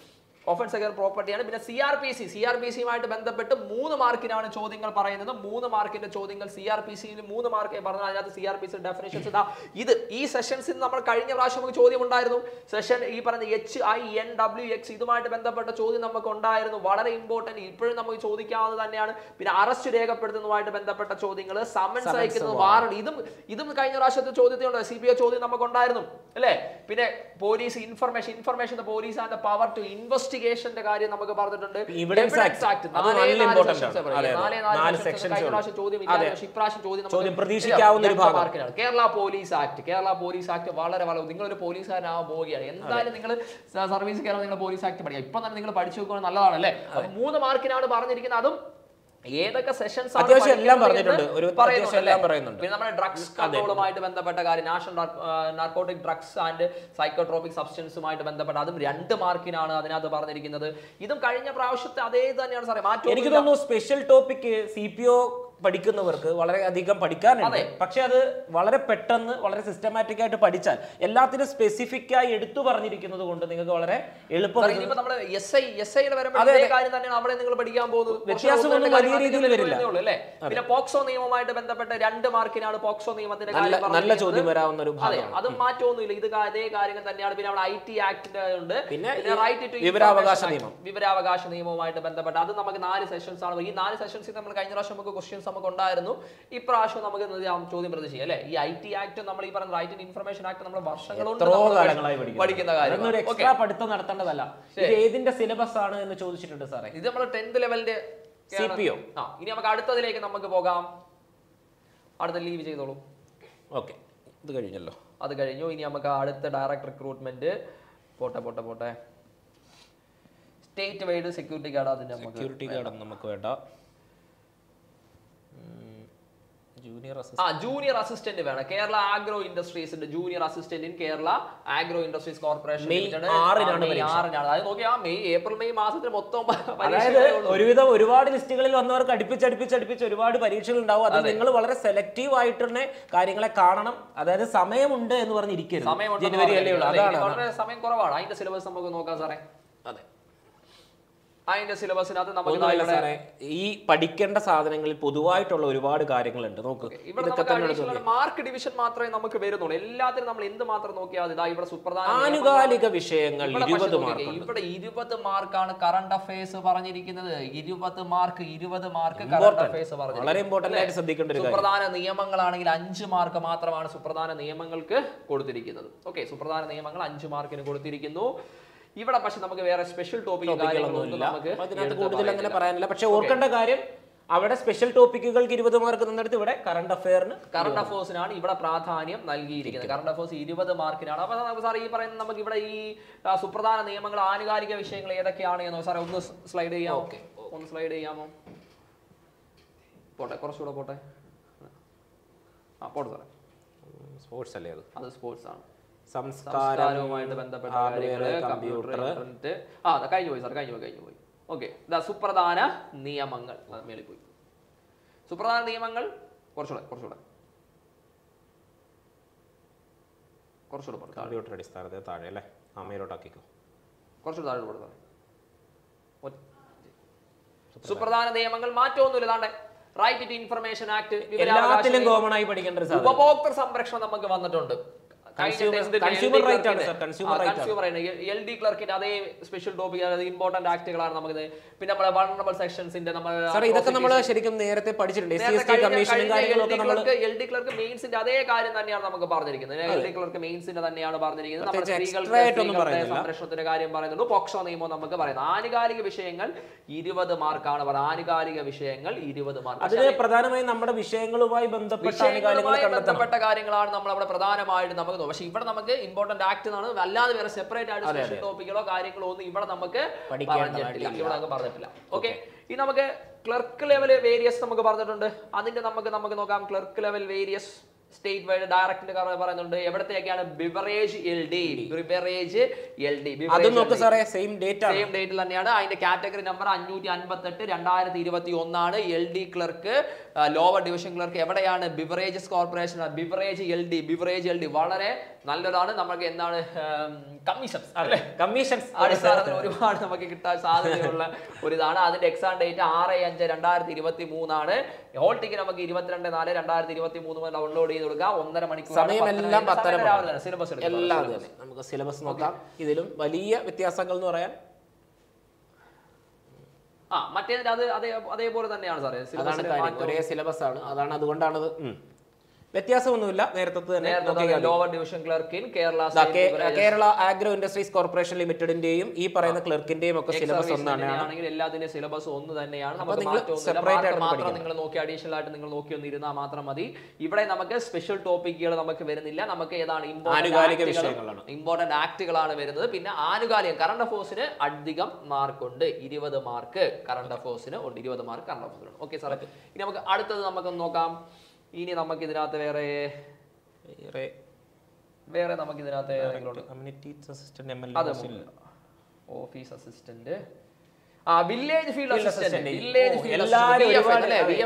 ഒഫൻസ് അഗർ പ്രോപ്പർട്ടിയാണ് പിന്നെ C R P C C R P സിയുമായിട്ട് ബന്ധപ്പെട്ട് മൂന്ന് മാർക്കിനാണ് ചോദ്യങ്ങൾ പറയുന്നത്. മൂന്ന് മാർക്കിന്റെ ചോദ്യങ്ങൾ സി ആർ പി സിയിൽ മൂന്ന് മാർക്ക് പറഞ്ഞാൽ അതിനകത്ത് C R P C definitions ഇതാ. ഇത് ഈ സെഷൻസിൽ നമ്മൾ കഴിഞ്ഞ പ്രാവശ്യം നമുക്ക് ചോദ്യം ഉണ്ടായിരുന്നു. സെഷൻ ഈ പറഞ്ഞ H I N W X ഇതുമായിട്ട് ബന്ധപ്പെട്ട ചോദ്യം നമുക്ക് ഉണ്ടായിരുന്നു. വളരെ ഇമ്പോർട്ടന്റ് ഇപ്പോഴും നമുക്ക് ചോദിക്കാവുന്നത് തന്നെയാണ്. പിന്നെ അറസ്റ്റ് രേഖപ്പെടുത്തുന്നതുമായിട്ട് ബന്ധപ്പെട്ട ചോദ്യങ്ങൾ സമൻസ് അയക്കുന്നത് വാറണ്ട് ഇതും ഇതും കഴിഞ്ഞ പ്രാവശ്യത്തെ ചോദ്യത്തിലുണ്ട്. സി ബി ഐ ചോദ്യം നമുക്ക് ഉണ്ടായിരുന്നു അല്ലേ? പിന്നെ police information information police and power to ഇൻവെസ്റ്റിഗേഷന്റെ കാര്യം നമുക്ക് പറഞ്ഞിട്ടുണ്ട്. Kerala police act. Kerala police act വളരെ വളരെ ഒരു പോലീസുകാരനാവാൻ പോവുകയാണ്. എന്തായാലും നിങ്ങൾ സർവീസ് കേരള നിങ്ങൾ പോലീസ് ആക്ട് പഠിക്കുക. ഇപ്പൊ തന്നെ നിങ്ങൾ പഠിച്ചു വെക്കുന്നത് നല്ലതാണ് അല്ലേ മൂന്ന് മാർക്കിനാണ് പറഞ്ഞിരിക്കുന്നത്. അതും ഏതൊക്കെ സെഷൻസ് അത്യാവശ്യം എല്ലാം പറഞ്ഞിട്ടുണ്ട്. ഒരു എല്ലാം പറയുന്നുണ്ട്. പിന്നെ നമ്മുടെ ഡ്രഗ്സ് കൺട്രോളുമായിട്ട് ബന്ധപ്പെട്ട കാര്യം national narcotic drugs and psychotropic സബ്സ്റ്റൻസുമായിട്ട് ബന്ധപ്പെട്ട അതും രണ്ട് മാർക്കിനാണ് അതിനകത്ത് പറഞ്ഞിരിക്കുന്നത് ഇതും കഴിഞ്ഞ പ്രാവശ്യത്തെ അതേ തന്നെയാണ് സാറേ മാറ്റി എനിക്ക് തോന്നുന്നു special topic C P O പഠിക്കുന്നവർക്ക് വളരെ അധികം പഠിക്കാനുണ്ട് പക്ഷെ അത് വളരെ പെട്ടെന്ന് വളരെ സിസ്റ്റമാറ്റിക് ആയിട്ട് പഠിച്ചാൽ എല്ലാത്തിനും സ്പെസിഫിക് ആയി എടുത്തു പറഞ്ഞിരിക്കുന്നത് കൊണ്ട് നിങ്ങൾക്ക് വളരെ എളുപ്പം വ്യത്യാസമൊന്നും വലിയ രീതിയിൽ വരില്ല. പിന്നെ പോക്സോ നിയമവുമായിട്ട് ബന്ധപ്പെട്ട് രണ്ട് മാർക്കിനാണ് പോക്സോ നിയമത്തിന്റെ നല്ല ചോദ്യം വരാവുന്ന ഒരു അതെ മാറ്റമൊന്നുമില്ല. ഇത് അതേ കാര്യങ്ങൾ തന്നെയാണ്. പിന്നെ ഐ ടി ആക്ടിന്റെ ഉണ്ട്. പിന്നെ റൈറ്റ് ടു വിവരാവകാശ നിയമം. വിവരാവകാശ നിയമവുമായിട്ട് ബന്ധപ്പെട്ട് അത് നമുക്ക് നാല് സെഷൻസ് ആണ്. ഈ നാല് സെഷൻസിൽ നമ്മൾ കഴിഞ്ഞ പ്രാവശ്യം നമുക്ക് ക്വസ്റ്റ്യൻസ് നമുക്ക് ഉണ്ടായിരുന്നു ഇപ്രാവശ്യം നമുക്ക് ചോദ്യം പ്രതി ചെയ്യാം? അല്ലെ? ഈ ഐ ടി ആക്ട് നമ്മൾ ഈ പറയുന്ന റൈറ്റ് ഇൻഫർമേഷൻ ആക്ട് നമ്മൾ കാലങ്ങളായി പഠിക്കുന്ന കാര്യം അതൊന്നും ഒരു എക്സ്ട്രാ പഠിത്തം നടത്തേണ്ടതല്ല. ഏതിന്റെ സിലബസ് ആണ് എന്ന് ചോദിച്ചിട്ടുണ്ട് സാറേ? ഇത് നമ്മൾ ടെൻത്ത് ലെവലിന്റെ. ആ ഇനി നമുക്ക് അടുത്തതിലേക്ക് നമുക്ക് പോകാം. അടുത്ത ലീവ് ചെയ്തോളൂ. ഓക്കെ ഇത് കഴിഞ്ഞല്ലോ. അത് കഴിഞ്ഞു. ഇനി നമുക്ക് അടുത്ത ഡയറക്ട് റിക്രൂട്ട്മെന്റ് പോട്ടെ പോട്ടെ പോട്ടെ. സ്റ്റേറ്റ് വൈഡ് സെക്യൂരിറ്റി ഗാർഡ് അതിന്റെ സെക്യൂരിറ്റി ഗാർഡ് നമുക്ക് വേണ്ട. ജൂനിയർ അസിസ്റ്റന്റ് വേണം. Kerala agro ഇൻഡസ്ട്രീസിന്റെ junior assistant in Kerala agro industries corporation. ആറിനാണ് ആ, മെയ് അതായത് നോക്കി ആ മെയ് ഏപ്രിൽ മെയ് മാസത്തിൽ മൊത്തം. ഒരുവിധം ഒരുപാട് ലിസ്റ്റുകളിൽ വന്നവർക്ക് അടുപ്പിച്ച് അടുപ്പിച്ച് അടുപ്പിച്ച് ഒരുപാട് പരീക്ഷകൾ ഉണ്ടാവും. അത്. നിങ്ങൾ വളരെ സെലക്റ്റീവ് ആയിട്ട് തന്നെ കാര്യങ്ങളെ കാണണം. അതായത് സമയമുണ്ട് എന്ന് പറഞ്ഞിരിക്കരുത്. സമയമുണ്ടെന്ന് ജനുവരി അല്ലേ ഉള്ളൂ. പറഞ്ഞില്ലേ? അതാണ് വളരെ സമയം കുറവാണ്. അതിന്റെ സിലബസ് നമുക്ക് നോക്കാം സാറേ. അതെ. അതിന്റെ സിലബസിനകത്ത് നമുക്ക് ഈ പഠിക്കേണ്ട സാധനങ്ങളിൽ പൊതുവായിട്ടുള്ള ഒരുപാട് കാര്യങ്ങളുണ്ട് നോക്ക് ഇവിടെ മാർക്ക് ഡിവിഷൻ മാത്രമേ നമുക്ക് വരുന്നുള്ളൂ. എല്ലാത്തിനും നമ്മൾ എന്ത് മാത്രം നോക്കിയാൽ ഇതാ ഇവിടെ സുപ്രധാന ആനുകാലിക വിഷയങ്ങൾ ഇരുപത് മാർക്ക് ഇവിടെ ഇരുപത് മാർക്കാണ് കറണ്ട് അഫയേഴ്സ് പറഞ്ഞിരിക്കുന്നത്. ഇരുപത് മാർക്ക് ഇരുപത് മാർക്ക് കറണ്ട് അഫയേഴ്സ് പറഞ്ഞു വളരെ ഇമ്പോർട്ടന്റ് ആയിട്ട് ശ്രദ്ധിക്കേണ്ട ഒരു സുപ്രധാന നിയമങ്ങളാണെങ്കിൽ അഞ്ച് മാർക്ക് മാത്രമാണ് സുപ്രധാന നിയമങ്ങൾക്ക് കൊടുത്തിരിക്കുന്നത്. ഓക്കെ സുപ്രധാന നിയമങ്ങൾ അഞ്ച് മാർക്കിന് കൊടുത്തിരിക്കുന്നു. ഇവിടെ പക്ഷെ നമുക്ക് വേറെ സ്പെഷ്യൽ ടോപ്പിക് അതിനകത്ത് കൂടുതൽ അങ്ങനെ പറയാനില്ല. പക്ഷെ ഓർക്കേണ്ട കാര്യം അവിടെ സ്പെഷ്യൽ ടോപ്പിക്കുകൾക്ക് ഇരുപത് മാർക്ക് തന്നിടത്ത് ഇവിടെ കറണ്ട് അഫയറിന് കറണ്ട് അഫേഴ്സിനാണ് ഇവിടെ പ്രാധാന്യം നൽകിയിരിക്കുന്നത്. കറണ്ട് അഫേഴ്സ് ഇരുപത് മാർക്കിനാണ് അപ്പൊ നമുക്ക് സാർ ഈ പറയുന്ന നമുക്ക് ഇവിടെ ഈ സുപ്രധാന നിയമങ്ങൾ ആനുകാലിക വിഷയങ്ങൾ ഏതൊക്കെയാണ് എന്ന് സാറേ ഒന്ന് സ്ലൈഡ് ചെയ്യാം ഓക്കെ ഒന്ന് സ്ലൈഡ് ചെയ്യാമോ? പോട്ടെ കുറച്ചുകൂടെ പോട്ടെ. ആ പോട്ടെ സാറേ. സ്പോർട്സ് അല്ലേ അത്? അത് സ്പോർട്സ് ആണ്. സംസ്കാരവുമായിട്ട് ബന്ധപ്പെട്ട കാര്യങ്ങൾ കമ്പ്യൂട്ടർ ഇന്റർനെറ്റ് ആ കഴിഞ്ഞു പോയി സാർ കഴിഞ്ഞു പോയി കഴിഞ്ഞു പോയി. ഓക്കെ ഇതാ സുപ്രധാന നിയമങ്ങൾ. മേളിൽ പോയി. സുപ്രധാന നിയമങ്ങൾ കുറച്ചുകൂടെ കുറച്ചുകൂടെ. കുറച്ചുകൂടെ. കമ്പ്യൂട്ടർ അടിസ്ഥാനത്തിൽ താഴെ അല്ലേ? ആ മേലോട്ടാക്കിക്കോ കുറച്ചുകൂടെ താഴെ. ഒറ്റ- സുപ്രധാന നിയമങ്ങൾ മാറ്റമൊന്നുമില്ല താണ്ടെ. റൈറ്റ് ടു ഇൻഫർമേഷൻ ആക്ട് ഉപഭോക്തൃ സംരക്ഷണം നമുക്ക് വന്നിട്ടുണ്ട്. Consumer റൈറ്റ് ആണ് ആണ്. എൽ ഡി ക്ലർക്കിന്റെ അതേ സ്പെഷ്യൽ ടോപ്പിക് അതായത് ഇമ്പോർട്ടന്റ് ആക്ടുകളാണ് നമുക്ക് പിന്നെ നമ്മുടെ വൾണറബിൾ സെക്ഷൻസിന്റെ നമ്മൾ ഇതൊക്കെ നമ്മൾ ശരിക്കും നേരത്തെ പഠിച്ചിട്ടുണ്ട്. എൽ ഡി ക്ലർക്ക് മെയിൻസിന്റെ അതേ കാര്യം തന്നെയാണ് നമുക്ക് പറഞ്ഞിരിക്കുന്നത്. എൽ ഡി ക്ലർക്ക് മെയിൻസിന്റെ തന്നെയാണ് പറഞ്ഞിരിക്കുന്നത്. നമ്മുടെ സ്ത്രീകളുടെ. സംരക്ഷണത്തിന്റെ കാര്യം പറയുന്നുണ്ട്. പോക്സോ നിയമം നമുക്ക് പറയുന്നത് ആനുകാലിക വിഷയങ്ങൾ ഇരുപത് മാർക്കാണ് പറയുന്നത് ആനുകാലിക വിഷയങ്ങൾ ഇരുപത് മാർക്ക്. അതിന് പ്രധാനമായും നമ്മുടെ വിഷയങ്ങളുമായി ബന്ധപ്പെട്ട ബന്ധപ്പെട്ട കാര്യങ്ങളാണ് നമ്മൾ അവിടെ പ്രധാനമായിട്ട് നമുക്ക് നോക്കുക പക്ഷെ ഇവിടെ നമുക്ക് ഇമ്പോർട്ടന്റ് ആക്ട് എന്നാണ് അല്ലാതെ വേറെ സെപ്പറേറ്റ് ആയിട്ട് സ്പെഷ്യൽ ടോപ്പിക്കുകളോ കാര്യങ്ങളോ ഒന്നും ഇവിടെ നമുക്ക് പറഞ്ഞിട്ടില്ല. ഇവിടെ നമുക്ക് പറഞ്ഞിട്ടില്ല. ഓക്കെ ഇനി നമുക്ക് ക്ലർക്ക് ലെവൽ വേരിയസ് നമുക്ക് പറഞ്ഞിട്ടുണ്ട്. അതിന്റെ നമുക്ക് നമുക്ക് നോക്കാം. Clerk level various state wide director പറയുന്നുണ്ട്. എവിടത്തേക്കാണ്? Beverage L D beverage L D സാറേ സെയിം ഡേറ്റ് സെയിം ഡേറ്റിൽ തന്നെയാണ്. അതിന്റെ കാറ്റഗറി നമ്പർ അഞ്ഞൂറ്റി അൻപത്തെട്ട് രണ്ടായിരത്തി ഇരുപത്തി ഒന്നാണ് L D clerk lower division clerk എവിടെയാണ് beverages corporation beverage L D beverage L D വളരെ നല്ലതാണ്. നമുക്ക് എന്താണ് കമ്മീഷൻസ് അല്ലേ? കമ്മീഷൻസ് അടിസ്ഥാനത്തിൽ ഒരുപാട് നമുക്ക് കിട്ടാൻ സാധ്യതയുള്ള <laughs> ഒരു ഇതാണ് അതിന്റെ എക്സാം ഡേറ്റ് ആറ് അഞ്ച് രണ്ടായിരത്തി ഇരുപത്തി മൂന്നാണ് ഹോൾ ടിക്കറ്റ് നമുക്ക് ഇരുപത്തിരണ്ട് നാല് രണ്ടായിരത്തി ഇരുപത്തി മൂന്ന് മുതൽ ഡൗൺലോഡ് ചെയ്ത് കൊടുക്കാം. ഒന്നര മണിക്കൂർ സമയമെല്ലാം സിലബസ് എല്ലാം നമുക്ക് സിലബസ് നോക്കാം. ഇതിലും വലിയ വ്യത്യാസങ്ങൾ എന്ന് പറയാൻ? ആ മറ്റേതിന്റെ അത് അതേ അതേപോലെ തന്നെയാണ് സാറേ. കാര്യം. ഒരേ സിലബസ് ആണ് അതാണ് അതുകൊണ്ടാണത്. വ്യത്യാസമൊന്നുമില്ല. നേരത്തെ തന്നെ lower division ക്ലർക്കിൻ Kerala Kerala agro industries corporation ലിമിറ്റഡിന്റെയും ഈ പറയുന്ന ക്ലർക്കിന്റെയും ഒക്കെ സിലബസ് ഒന്നാണ്. ആണെങ്കിൽ എല്ലാത്തിന്റെ സിലബസ് ഒന്ന് തന്നെയാണ്. സെപ്പറേറ്റ് ആയിട്ട് മാത്രം നിങ്ങൾ നോക്കി അഡീഷണൽ ആയിട്ട് നിങ്ങൾ നോക്കി ഒന്ന് ഇരുന്നാൽ മാത്രം മതി. ഇവിടെ നമുക്ക് സ്പെഷ്യൽ ടോപ്പിക്കുകൾ നമുക്ക് വരുന്നില്ല. നമുക്ക് ഏതാണ് വിഷയങ്ങളാണ്. ഇമ്പോർട്ടന്റ് ആക്ടുകളാണ് വരുന്നത്. പിന്നെ ആനുകാലികം കറണ്ട് അഫോഴ്സിന് അധികം മാർക്ക് ഉണ്ട്. ഇരുപത് മാർക്ക് കറണ്ട് അഫോഴ്സിന് ഉണ്ട്. ഇരുപത് മാർക്ക് കറണ്ട് അഫോഴ്സിന് ഓക്കെ സാറേ ഇനി നമുക്ക് അടുത്തത് നമുക്ക് നോക്കാം. ഇനി നമുക്ക് ഇതിനകത്ത് വേറെ വേറെ വേറെ നമുക്ക് ഇതിനകത്ത് ഏതെങ്കിലും ഉണ്ട് community assistant office assistant village field assistant. Village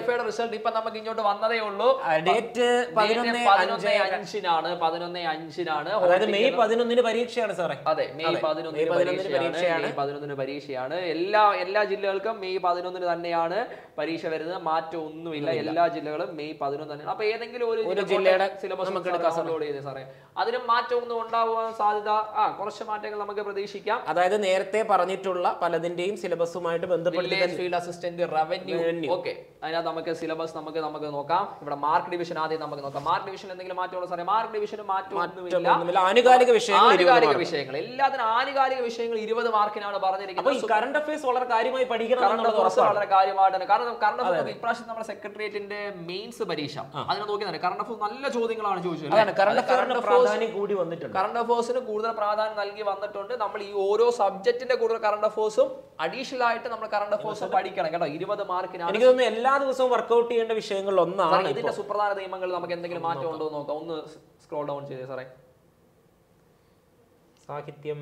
field result ഇപ്പൊ നമുക്ക് ഇങ്ങോട്ട് വന്നതേ ഉള്ളൂ. ഡേറ്റ് പതിനൊന്ന് പതിനൊന്ന് അഞ്ച് അഞ്ചിനാണ്. പതിനൊന്ന് അഞ്ചിനാണ്. അതായത് മെയ് പതിനൊന്നിന് പരീക്ഷയാണ് സാറേ. അതെ മെയ് പതിനൊന്നിന് പരീക്ഷയാണ്. പതിനൊന്നിന് പരീക്ഷയാണ്. എല്ലാ എല്ലാ ജില്ലകൾക്കും മെയ് പതിനൊന്നിന് തന്നെയാണ് പരീക്ഷ വരുന്നത്. മാറ്റം ഒന്നുമില്ല. എല്ലാ ജില്ലകളും മെയ് പതിനൊന്ന് തന്നെയാണ്. അപ്പൊ ഏതെങ്കിലും ഒരു ജില്ലയുടെ സിലബസ് നമുക്ക് ഡൗൺലോഡ് ചെയ്തേ സാറേ. അതിനും മാറ്റം ഒന്നും ഉണ്ടാവാൻ സാധ്യത ആ കുറച്ച് മാറ്റങ്ങൾ നമുക്ക് പ്രതീക്ഷിക്കാം. അതായത് നേരത്തെ പറഞ്ഞിട്ടുള്ള പലതിന്റെയും സിലബസുമായിട്ട് ബന്ധപ്പെട്ട് ഫീൽഡ് അസിസ്റ്റന്റ് റവന്യൂ. ഓക്കെ. അതിനകത്ത് നമുക്ക് സിലബസ് നമുക്ക് നമുക്ക് നോക്കാം. ഇവിടെ മാർക്ക് ഡിവിഷൻ ആദ്യം നമുക്ക് നോക്കാം. മാർക്ക് ഡിവിഷൻ എന്തെങ്കിലും മാറ്റമുള്ള സാറേ? മാർക്ക് ഡിവിഷൻ മാറ്റമൊന്നുമില്ല ആനുകാലിക വിഷയങ്ങൾ ആനുകാലിക വിഷയങ്ങൾ. എല്ലാത്തിനും ആനുകാലിക വിഷയങ്ങൾ ഇരുപത് മാർക്കിനാണ് പറഞ്ഞിരിക്കുന്നത്. കറണ്ട് അഫയേഴ്സ് വളരെ കാര്യമായി പഠിക്കണം വളരെ കാര്യമായിട്ടാണ് കാരണം കറണ്ട് അഫയർ ഇപ്രാവശ്യം നമ്മുടെ സെക്രട്ടേറിയറ്റിന്റെ മെയിൻസ് പരീക്ഷ. അതിനെ നോക്കി കറണ്ട് അഫേഴ്സ് നല്ല ചോദ്യങ്ങളാണ് ചോദിച്ചത് കറണ്ട് അഫേഴ്സിന് കൂടുതൽ പ്രാധാന്യം നൽകി വന്നിട്ടുണ്ട്. നമ്മൾ ഈ ഓരോ സബ്ജക്റ്റിന്റെ കൂടുതൽ കറണ്ട് അഫേഴ്സും അഡീഷണൽ ആയിട്ട് നമ്മൾ കറണ്ട് അഫേഴ്സ് പഠിക്കണം കേട്ടോ. ഇരുപത് മാർക്കിന് എനിക്ക് തോന്നുന്നു എല്ലാ ദിവസവും വർക്ക്ഔട്ട് ചെയ്യേണ്ട വിഷയങ്ങളിൽ ഒന്നാണ് ഇതിന്റെ സുപ്രധാന നിയമങ്ങൾ നമുക്ക് എന്തെങ്കിലും മാറ്റം ഉണ്ടോ എന്ന് നോക്കാം. ഒന്ന് സ്ക്രോൾ ഡൗൺ ചെയ്തേ സാറേ. സാഹിത്യം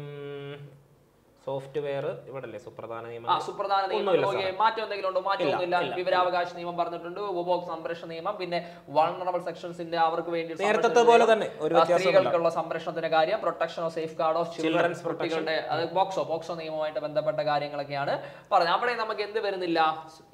സോഫ്റ്റ്വെയർ ഇവിടെ സുപ്രധാന ആ നിയമം. സുപ്രധാന നിയമം മാറ്റം എന്തെങ്കിലും ഉണ്ടോ? മാറ്റം ഒന്നുമില്ല. വിവരാവകാശ നിയമം പറഞ്ഞിട്ടുണ്ട്. ഉപഭോക്തൃ സംരക്ഷണ നിയമം. പിന്നെ വൾണറബിൾ സെക്ഷൻസിന്റെ അവർക്ക് വേണ്ടി നേരത്തെ പോലെ തന്നെ. സ്ത്രീകൾക്കുള്ള സംരക്ഷണത്തിന്റെ കാര്യം protection of safeguard children's കുട്ടികളുടെ അത് ബോക്സോ ബോക്സോ നിയമവുമായിട്ട് ബന്ധപ്പെട്ട കാര്യങ്ങളൊക്കെയാണ് പറഞ്ഞത്. അവിടെ നമുക്ക് എന്ത് വരുന്നില്ല?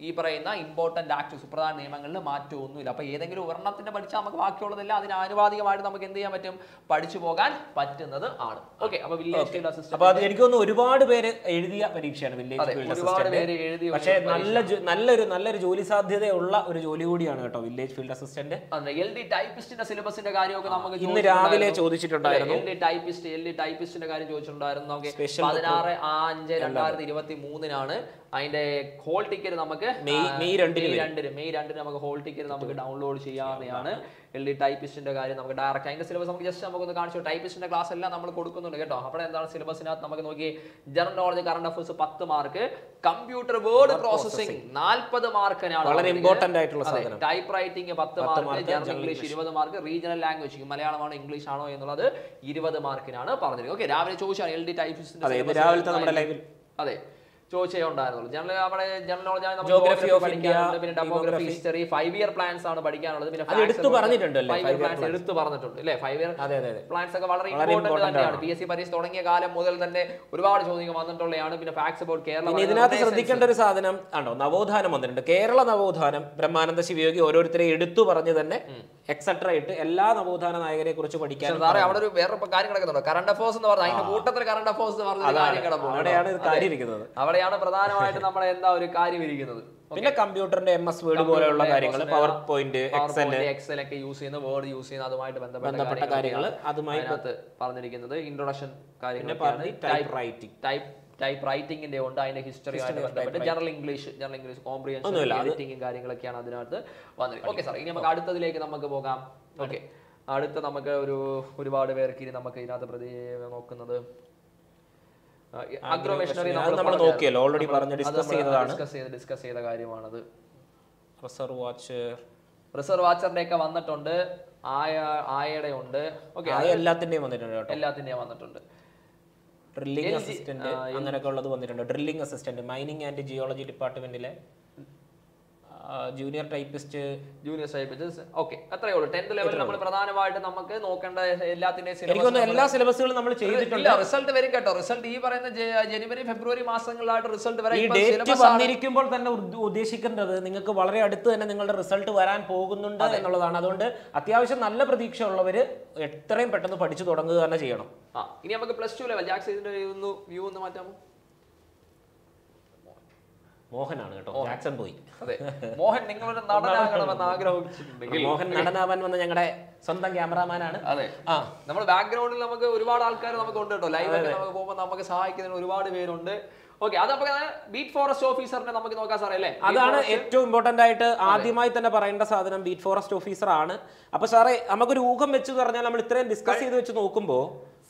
ഈ പറയുന്ന ഇമ്പോർട്ടന്റ് ആക്ട് സുപ്രധാന നിയമങ്ങളിൽ മാറ്റമൊന്നുമില്ല. അപ്പൊ ഏതെങ്കിലും ഒരെണ്ണത്തിന്റെ പഠിച്ചാൽ നമുക്ക് ബാക്കിയുള്ളതില്ല അതിന് ആനുപാതികമായിട്ട് നമുക്ക് എന്ത് ചെയ്യാൻ പറ്റും? പഠിച്ചു പോകാൻ പറ്റുന്നത് ആണ്. ഓക്കെ അപ്പൊ വില്ലേജ് അസിസ്റ്റന്റ് എനിക്ക് തോന്നുന്നു ഒരുപാട് പേര് എഴുതിയ പരീക്ഷയാണ് വില്ലേജ് അതെ, ഒരുപാട് പേര് എഴുതിയ പരീക്ഷയാണ് പക്ഷേ നല്ല നല്ലൊരു നല്ലൊരു ജോലി സാധ്യതയുള്ള ഒരു ജോലി കൂടിയാണ് കേട്ടോ village field assistant. L D ടൈപ്പിസ്റ്റിന്റെ സിലബസിന്റെ കാര്യമൊക്കെ നമുക്ക് ഇന്ന് രാവിലെ ചോദിച്ചിട്ടുണ്ടായിരുന്നു. L D typist L D ടൈപ്പിസ്റ്റിന്റെ കാര്യം ചോദിച്ചിട്ടുണ്ടായിരുന്നു. നമുക്ക് പതിനാറ് അഞ്ച് രണ്ടായിരത്തി ഇരുപത്തി മൂന്നിനാണ് അതിന്റെ ഹോൾ ടിക്കറ്റ് നമുക്ക് മെയ്- രണ്ടിന് മെയ് രണ്ടിന് നമുക്ക് ഹോൾ ടിക്കറ്റ് നമുക്ക് ഡൗൺലോഡ് ചെയ്യാവുന്നതാണ്. എൽ ഡി ടൈപ്പിസ്റ്റിന്റെ കാര്യം നമുക്ക് ഡയറക്റ്റ് അതിന്റെ സിലബസ് നമുക്ക് ജസ്റ്റ് നമുക്കൊന്ന് കാണിച്ചു ടൈപ്പിസ്റ്റിന്റെ ക്ലാസ് എല്ലാം നമ്മൾ കൊടുക്കുന്നുണ്ട് കേട്ടോ. അപ്പോൾ എന്താണ് സിലബസിനകത്ത് നമുക്ക് നോക്കി ജനറൽ നോളജ് കറണ്ട് അഫയേഴ്സ് പത്ത് മാർക്ക് കമ്പ്യൂട്ടർ വേർഡ് പ്രോസസിംഗ് നാൽപ്പത് മാർക്കിനാണ് വളരെ ഇമ്പോർട്ടന്റ് ആയിട്ടുള്ള സാധനം. ടൈപ്പ് റൈറ്റിംഗ് പത്ത് മാർക്ക് ജനറൽ ഇംഗ്ലീഷ് ഇരുപത് മാർക്ക് റീജിയണൽ ലാംഗ്വേജ് മലയാളമാണോ ഇംഗ്ലീഷ് ആണോ എന്നുള്ളത് ഇരുപത് മാർക്കിനാണ് പറഞ്ഞിരിക്കുന്നത് ഓക്കെ രാവിലെ ചോദിച്ചാണ് എൽ ഡി ടൈപ്പിസ്റ്റിന്റെ അതെ. ചോദിച്ചേ ഉണ്ടായിരുന്നുള്ളൂ. ജനറൽ നമ്മുടെ ജനറൽ നോളജ് ജോഗ്രഫി India, പിന്നെ demography history five year plans ആണ് പഠിക്കാനുള്ളത്. പിന്നെ എടുത്തു പറഞ്ഞിട്ടുണ്ടല്ലേ, ഫൈവ് ഇയർ പ്ലാൻസ് എടുത്തു പറഞ്ഞിട്ടുണ്ട് അല്ലേ? ഫൈവ് ഇയർ അതെ അതെ അതെ. പ്ലാൻസ് ഒക്കെ വളരെ ഇമ്പോർട്ടന്റ് തന്നെയാണ്. പി എസ് സി പരീക്ഷ തുടങ്ങിയ കാലം മുതൽ തന്നെ ഒരുപാട് ചോദ്യങ്ങൾ വന്നിട്ടുള്ളതാണ് പിന്നെ ഫാക്സ് അബൌട്ട് കേരള ഇതിനകത്ത് ശ്രദ്ധിക്കേണ്ട ഒരു സാധനം ആണോ നവോത്ഥാനം വന്നിട്ടുണ്ട്. കേരള നവോത്ഥാനം ബ്രഹ്മാനന്ദ ശിവയോഗി ഓരോരുത്തരെ എടുത്തു പറഞ്ഞു തന്നെ എക്സെട്ര ഇട്ട് എല്ലാ നവോത്ഥാന നായകരെ കുറിച്ച് പഠിക്കാൻ സാറേ അവിടെ ഒരു വേറെ കാര്യം കിടക്കുന്നുണ്ട് കറണ്ട് അഫേഴ്സ് എന്ന് പറഞ്ഞാൽ അതിന്റെ കൂട്ടത്തിൽ കറണ്ട് അഫേഴ്സ് എന്ന് പറഞ്ഞ അവിടെയാണ് കാര്യം ഇരിക്കുന്നത്. അവിടെയാണ് പ്രധാനമായിട്ട് നമ്മൾ എന്താ ഒരു കാര്യം ഇരിക്കുന്നത്. <laughs> പിന്നെ കമ്പ്യൂട്ടറിന്റെ എം എസ് വേർഡ് പോലെയുള്ള കാര്യങ്ങൾ പവർ പോയിന്റ് എക്സൽ എക്സൽ ഒക്കെ യൂസ് ചെയ്യുന്ന വേർഡ് യൂസ് ചെയ്യുന്ന അതുമായിട്ട് ബന്ധപ്പെട്ട കാര്യങ്ങൾ അതുമായി പറഞ്ഞിരിക്കുന്നത്. ഇൻട്രൊഡക്ഷൻ കാര്യങ്ങൾ ടൈപ്പ് റൈറ്റിംഗ് ടൈപ്പ് ടൈപ്പ് റൈറ്റിംഗിന്റെ ഉണ്ട്. അതിന്റെ ഹിസ്റ്ററിയുമായിട്ട് ബന്ധപ്പെട്ട് general English general English comprehension എഡിറ്റിംഗും കാര്യങ്ങളൊക്കെയാണ് അതിനകത്ത് വന്നിരിക്കുന്നത്. ഓക്കെ സാർ ഇനി നമുക്ക് അടുത്തതിലേക്ക് നമുക്ക് പോകാം. ഓക്കെ അടുത്ത നമുക്ക് ഒരു ഒരുപാട് പേർക്ക് ഇനി നമുക്ക് ഇതിനകത്ത് പ്രതി നോക്കുന്നത് അഗ്രോ മെഷീനറി നമ്മൾ നോക്കിയല്ലോ. ഓൾറെഡി പറഞ്ഞ ഡിസ്കസ് ചെയ്തതാണ്. ഡിസ്കസ് ചെയ്ത് ഡിസ്കസ് ചെയ്ത കാര്യമാണത്. റിസർവ് വാച്ച് റിസർവ് വാച്ചറിന്റെ ഒക്കെ വന്നിട്ടുണ്ട്. ആയ ആയയുടെ ഉണ്ട് ഓക്കെ എല്ലാത്തിന്റെയും വന്നിട്ടുണ്ട് കേട്ടോ. എല്ലാത്തിന്റെയും വന്നിട്ടുണ്ട്. ഡ്രില്ലിംഗ് അസിസ്റ്റന്റ് അങ്ങനെയൊക്കെ ഉള്ളത് വന്നിട്ടുണ്ട്. Drilling assistant mining and geology ഡിപ്പാർട്ട്മെന്റിലെ junior typist junior typist okay അത്രേ ഉള്ളൂ. ടെൻത്ത് ലെവലിൽ നമ്മൾ പ്രധാനമായിട്ട് നമുക്ക് നോക്കേണ്ട എല്ലാത്തിന്റെയും എല്ലാ സിലബസുകളും നമ്മൾ ചെയ്തിട്ടുണ്ട്. റിസൾട്ട് വരും കേട്ടോ. റിസൾട്ട് ഈ പറയുന്ന ജനുവരി ഫെബ്രുവരി മാസങ്ങളിലായിട്ട് റിസൾട്ട് വന്നിരിക്കുമ്പോൾ തന്നെ ഉദ്ദ- ഉദ്ദേശിക്കേണ്ടത് നിങ്ങൾക്ക് വളരെ അടുത്ത് തന്നെ നിങ്ങളുടെ റിസൾട്ട് വരാൻ പോകുന്നുണ്ട് എന്നുള്ളതാണ്. അതുകൊണ്ട് അത്യാവശ്യം നല്ല പ്രതീക്ഷ ഉള്ളവര് എത്രയും പെട്ടെന്ന് പഠിച്ചു തുടങ്ങുക തന്നെ ചെയ്യണം. ആ ഇനി നമുക്ക് പ്ലസ് ടു ലെവൽ ജാക്സ് ഇതിന്റെ വ്യൂ ഒന്ന് മാറ്റാമോ? മോഹനാണ് കേട്ടോ. ജാക്സൺ പോയി. അതെ. മോഹൻ നിങ്ങളൊരു <laughs> നടനാകണമെന്ന് ആഗ്രഹിച്ചിട്ടുണ്ടെങ്കിൽ മോഹൻ നടനാവാൻ വന്ന ഞങ്ങളുടെ സ്വന്തം ക്യാമറാമാനാണ്. അതെ. ആ. നമ്മുടെ ബാക്ക്ഗ്രൗണ്ടിൽ നമുക്ക് ഒരുപാട് ആൾക്കാർ നമുക്ക് ഉണ്ട് കേട്ടോ ലൈവ് നമുക്ക് പോകുമ്പോൾ നമുക്ക് സഹായിക്കുന്നതിന് ഒരുപാട് പേരുണ്ട്. ഓക്കെ അതപ്പോ ബീറ്റ് ഫോറസ്റ്റ് ഓഫീസറിനെ നമുക്ക് നോക്കാൻ സാറേ അല്ലേ? അതാണ് ഏറ്റവും ഇമ്പോർട്ടന്റ് ആയിട്ട് ആദ്യമായി തന്നെ പറയേണ്ട സാധനം ബീറ്റ് ഫോറസ്റ്റ് ഓഫീസർ ആണ് അപ്പൊ സാറേ നമുക്കൊരു ഊഹം വെച്ച് പറഞ്ഞാൽ നമ്മൾ ഇത്രയും ഡിസ്കസ് ചെയ്ത് വെച്ച് നോക്കുമ്പോൾ